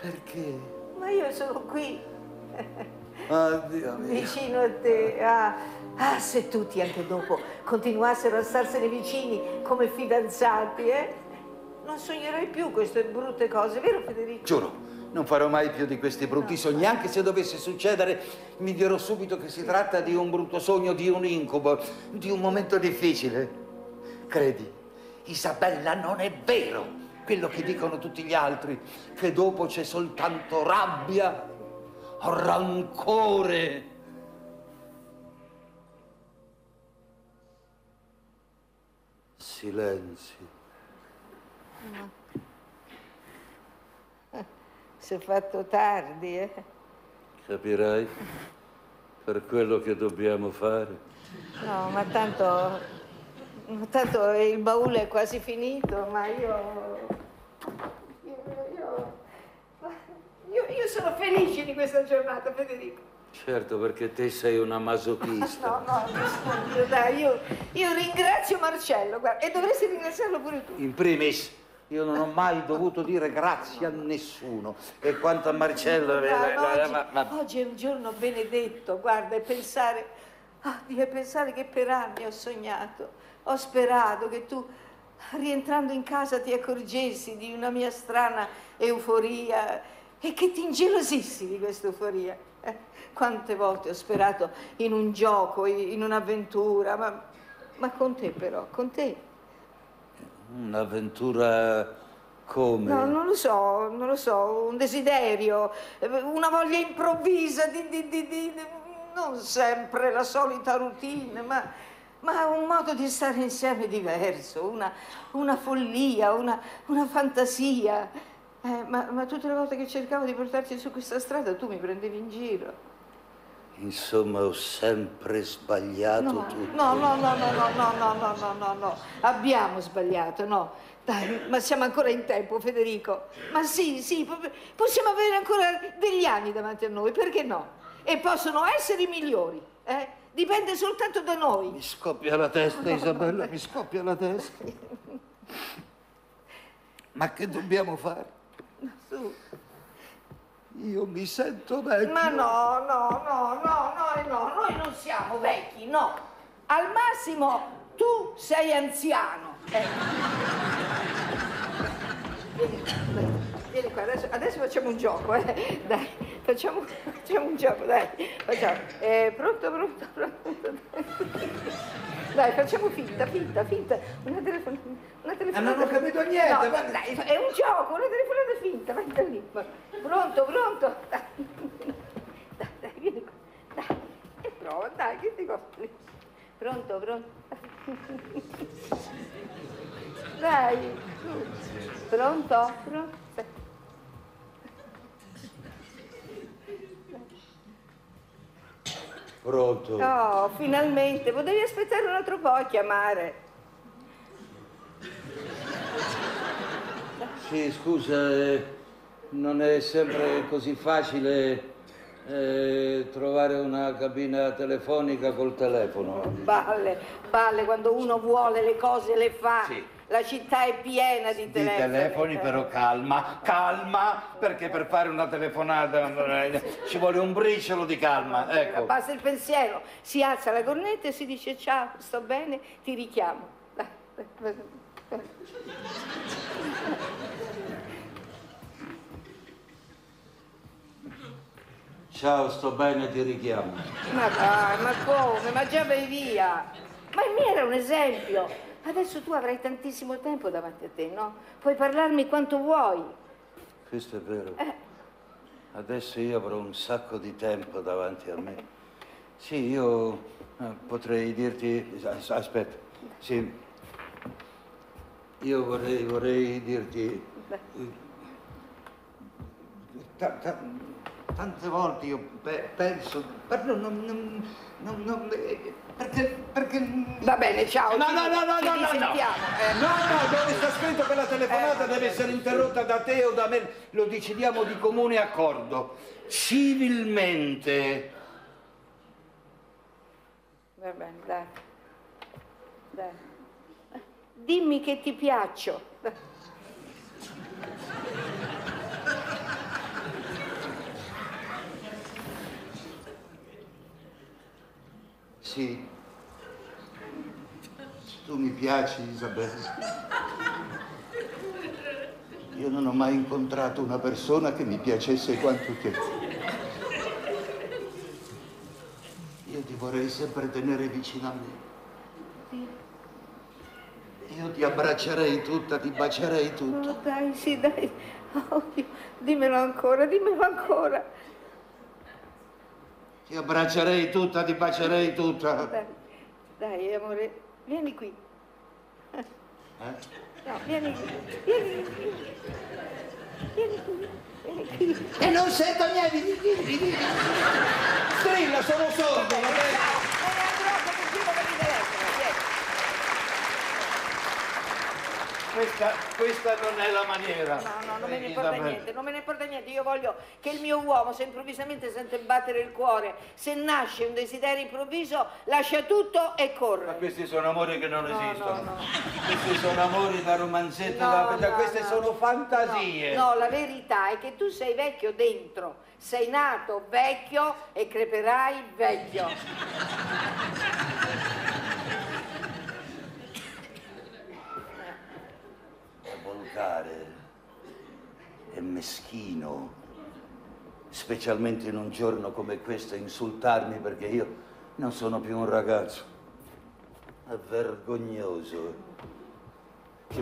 perché. Ma io sono qui, mio. vicino a te. Ah, ah, se tutti anche dopo continuassero a starsene vicini come fidanzati, eh? Non sognerai più queste brutte cose, vero Federico? Giuro, non farò mai più di questi brutti sogni, anche se dovesse succedere, mi dirò subito che si tratta di un brutto sogno, di un incubo, di un momento difficile. Credi, Isabella, non è vero quello che dicono tutti gli altri, che dopo c'è soltanto rabbia, rancore. Silenzio. Si è fatto tardi, eh? Capirai per quello che dobbiamo fare. No, ma tanto, tanto il baule è quasi finito, ma io, io, io, io, sono felice di questa giornata, Federico. Certo, perché te sei una masochista. No, no, scusi, dai, io, io ringrazio Marcello, guarda, e dovresti ringraziarlo pure tu. In primis, io non ho mai dovuto dire grazie a nessuno. E quanto a Marcello... eh, Ma eh, eh, oggi, ma- ma- oggi è un giorno benedetto, guarda, e pensare, ah, Dio, e pensare che per anni ho sognato, ho sperato che tu, rientrando in casa, ti accorgessi di una mia strana euforia e che ti ingelosissi di questa euforia. Eh, quante volte ho sperato in un gioco, in in un'avventura, ma, ma con te però, con te. Un'avventura come? No, non lo so, non lo so, un desiderio, una voglia improvvisa di- di- di- di- non sempre la solita routine, ma, ma un modo di stare insieme diverso, una, una follia, una, una fantasia. Eh, ma, ma tutte le volte che cercavo di portarti su questa strada tu mi prendevi in giro. Insomma, ho sempre sbagliato No, tutto. no, no, no, no, no, no, no, no, no, no, no. Abbiamo sbagliato, no. Dai, ma siamo ancora in tempo, Federico. Ma sì, sì, po- possiamo avere ancora degli anni davanti a noi, perché no? E possono essere i migliori, eh? Dipende soltanto da noi. Mi scoppia la testa, Isabella, mi scoppia la testa. Ma che dobbiamo fare? Su. Io mi sento vecchio. Ma no, no, no, no, no, no, noi non siamo vecchi, no. Al massimo tu sei anziano. ecco. Vieni, vieni qua, adesso, adesso facciamo un gioco, eh. Dai, facciamo, facciamo un gioco, dai. Facciamo. Eh, pronto, pronto, pronto. Dai, facciamo finta, finta, finta. Una telefonata. Una telefonata. non ho capito niente, No, ma- dai, è un gioco, una telefonata finta, vai da lì. Pronto, pronto. Dai, dai, dai vieni qua. Dai, e prova, dai, che ti costi? Pronto, pronto. Dai. Pronto? Pronto? Pronto? No, finalmente, potevi aspettare un altro po' a chiamare. Sì, scusa, eh, non è sempre così facile eh, trovare una cabina telefonica col telefono. Balle, balle, quando uno vuole le cose le fa. Sì. La città è piena di Di telefoni. telefoni Eh. però calma, calma, perché per fare una telefonata eh, ci vuole un briciolo di calma, ecco. Basta il pensiero, si alza la cornetta e si dice ciao, sto bene, ti richiamo. Ciao, sto bene, ti richiamo. Ma dai, ma come? Ma già vai via. Ma il mio era un esempio. Adesso tu avrai tantissimo tempo davanti a te, no? Puoi parlarmi quanto vuoi. Questo è vero. Eh. Adesso io avrò un sacco di tempo davanti a me. Sì, io eh, potrei dirti... as- Aspetta, sì. Io vorrei, vorrei dirti... Tante volte io pe- penso... Per, non, non, non, non- non- eh, perché... perché... Va bene, ciao. No, no, no, no, no, no, eh. No, no, dove sta scritto che la telefonata Eh, deve essere interrotta da te o da me? Lo decidiamo di comune accordo. Civilmente. Va bene, dai. Dai. Dimmi che ti piaccio. Sì. Tu mi piaci, Isabella. Io non ho mai incontrato una persona che mi piacesse quanto te. Io ti vorrei sempre tenere vicino a me. Io ti abbraccerei tutta, ti bacerei tutta. Oh, dai, sì, dai. Oh. Dimmelo ancora, dimmelo ancora. Ti abbraccerei tutta, ti bacerei tutta. Dai, dai, amore, vieni qui. Eh? No, vieni qui. Vieni qui. Vieni qui. Vieni qui. E non sento niente, di- di- di- di- strilla, sono sordo, va bene? Me ne andrò con il primo che mi telefono, vieni. Questa, questa non è la maniera. No, no, non me ne Eh, importa niente, non me ne importa niente. Io voglio che il mio uomo, se improvvisamente sente battere il cuore, se nasce un desiderio improvviso, lascia tutto e Ma corre. questi sono amori che non No, esistono. no, no. Questi sono amori da romanzetto, da, da- queste no. sono fantasie. No, la verità è che tu sei vecchio dentro. Sei nato vecchio e creperai vecchio. [laughs] Volgare, è meschino, specialmente in un giorno come questo, insultarmi perché io non sono più un ragazzo. È vergognoso.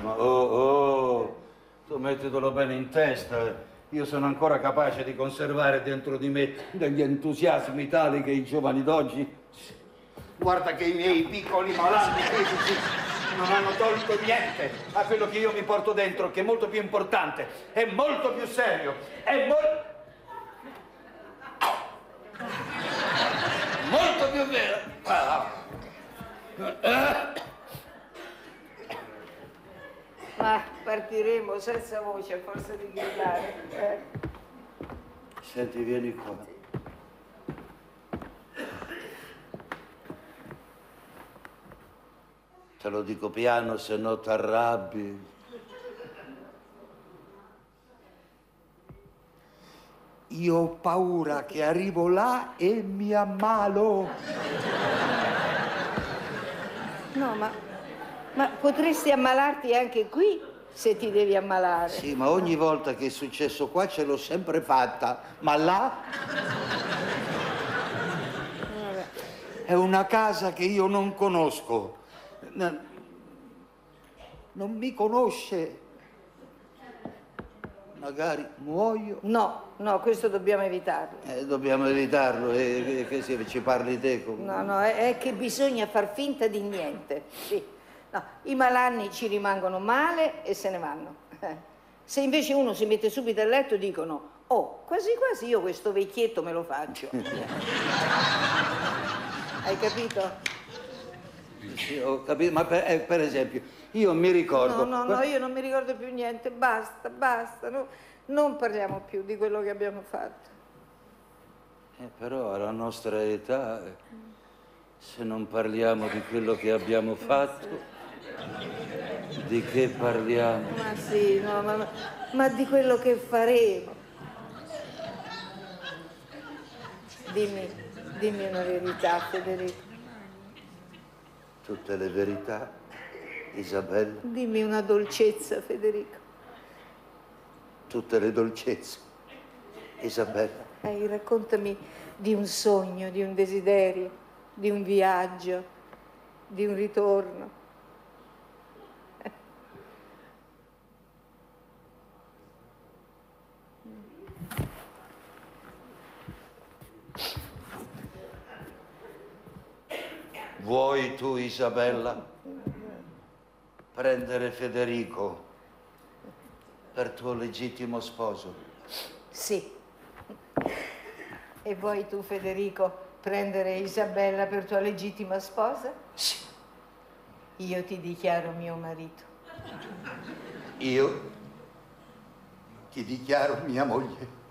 Ma oh, oh, tu mettitelo bene in testa. Io sono ancora capace di conservare dentro di me degli entusiasmi tali che i giovani d'oggi Guarda che i miei piccoli malanni non hanno tolto niente a quello che io mi porto dentro, che è molto più importante, è molto più serio, è molto... molto più vero. Ma partiremo senza voce a forza di gridare. eh. Senti, vieni qua. Te lo dico piano, se no t'arrabbi. Io ho paura che arrivo là e mi ammalo. No, ma, ma potresti ammalarti anche qui se ti devi ammalare. Sì, ma ogni volta che è successo qua ce l'ho sempre fatta, ma là è una casa che io non conosco. Non mi conosce. Magari muoio. No, no, questo dobbiamo evitarlo. Eh, dobbiamo evitarlo, eh, che, che si- ci parli te. con- No, no, è, è che bisogna far finta di niente. Sì. No, I malanni ci rimangono male e se ne vanno. Eh. Se invece uno si mette subito a letto dicono, oh, quasi quasi io questo vecchietto me lo faccio. [laughs] Hai capito? Sì, ho capito, ma per, eh, per esempio, io mi ricordo... No, no, no, io non mi ricordo più niente, basta, basta, no, non parliamo più di quello che abbiamo fatto. Eh, però alla nostra età, se non parliamo di quello che abbiamo fatto, di che parliamo? Ma sì, no, ma, ma di quello che faremo. Dimmi, dimmi una verità, Federico. Tutte le verità, Isabella, Dimmi una dolcezza, Federico. tutte le dolcezze, Isabella. Ehi, raccontami di un sogno, di un desiderio, di un viaggio, di un ritorno. Vuoi tu, Isabella, prendere Federico per tuo legittimo sposo? Sì. E vuoi tu, Federico, prendere Isabella per tua legittima sposa? Sì. Io ti dichiaro mio marito. Io ti dichiaro mia moglie.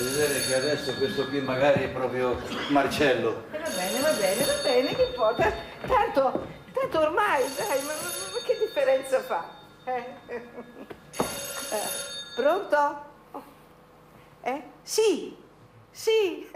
Vuoi vedere che adesso questo qui magari è proprio Marcello? E va bene, va bene, va bene, che importa? Tanto, tanto ormai, dai, ma, ma- che differenza fa? Eh? Eh, Pronto? Eh? Sì, sì.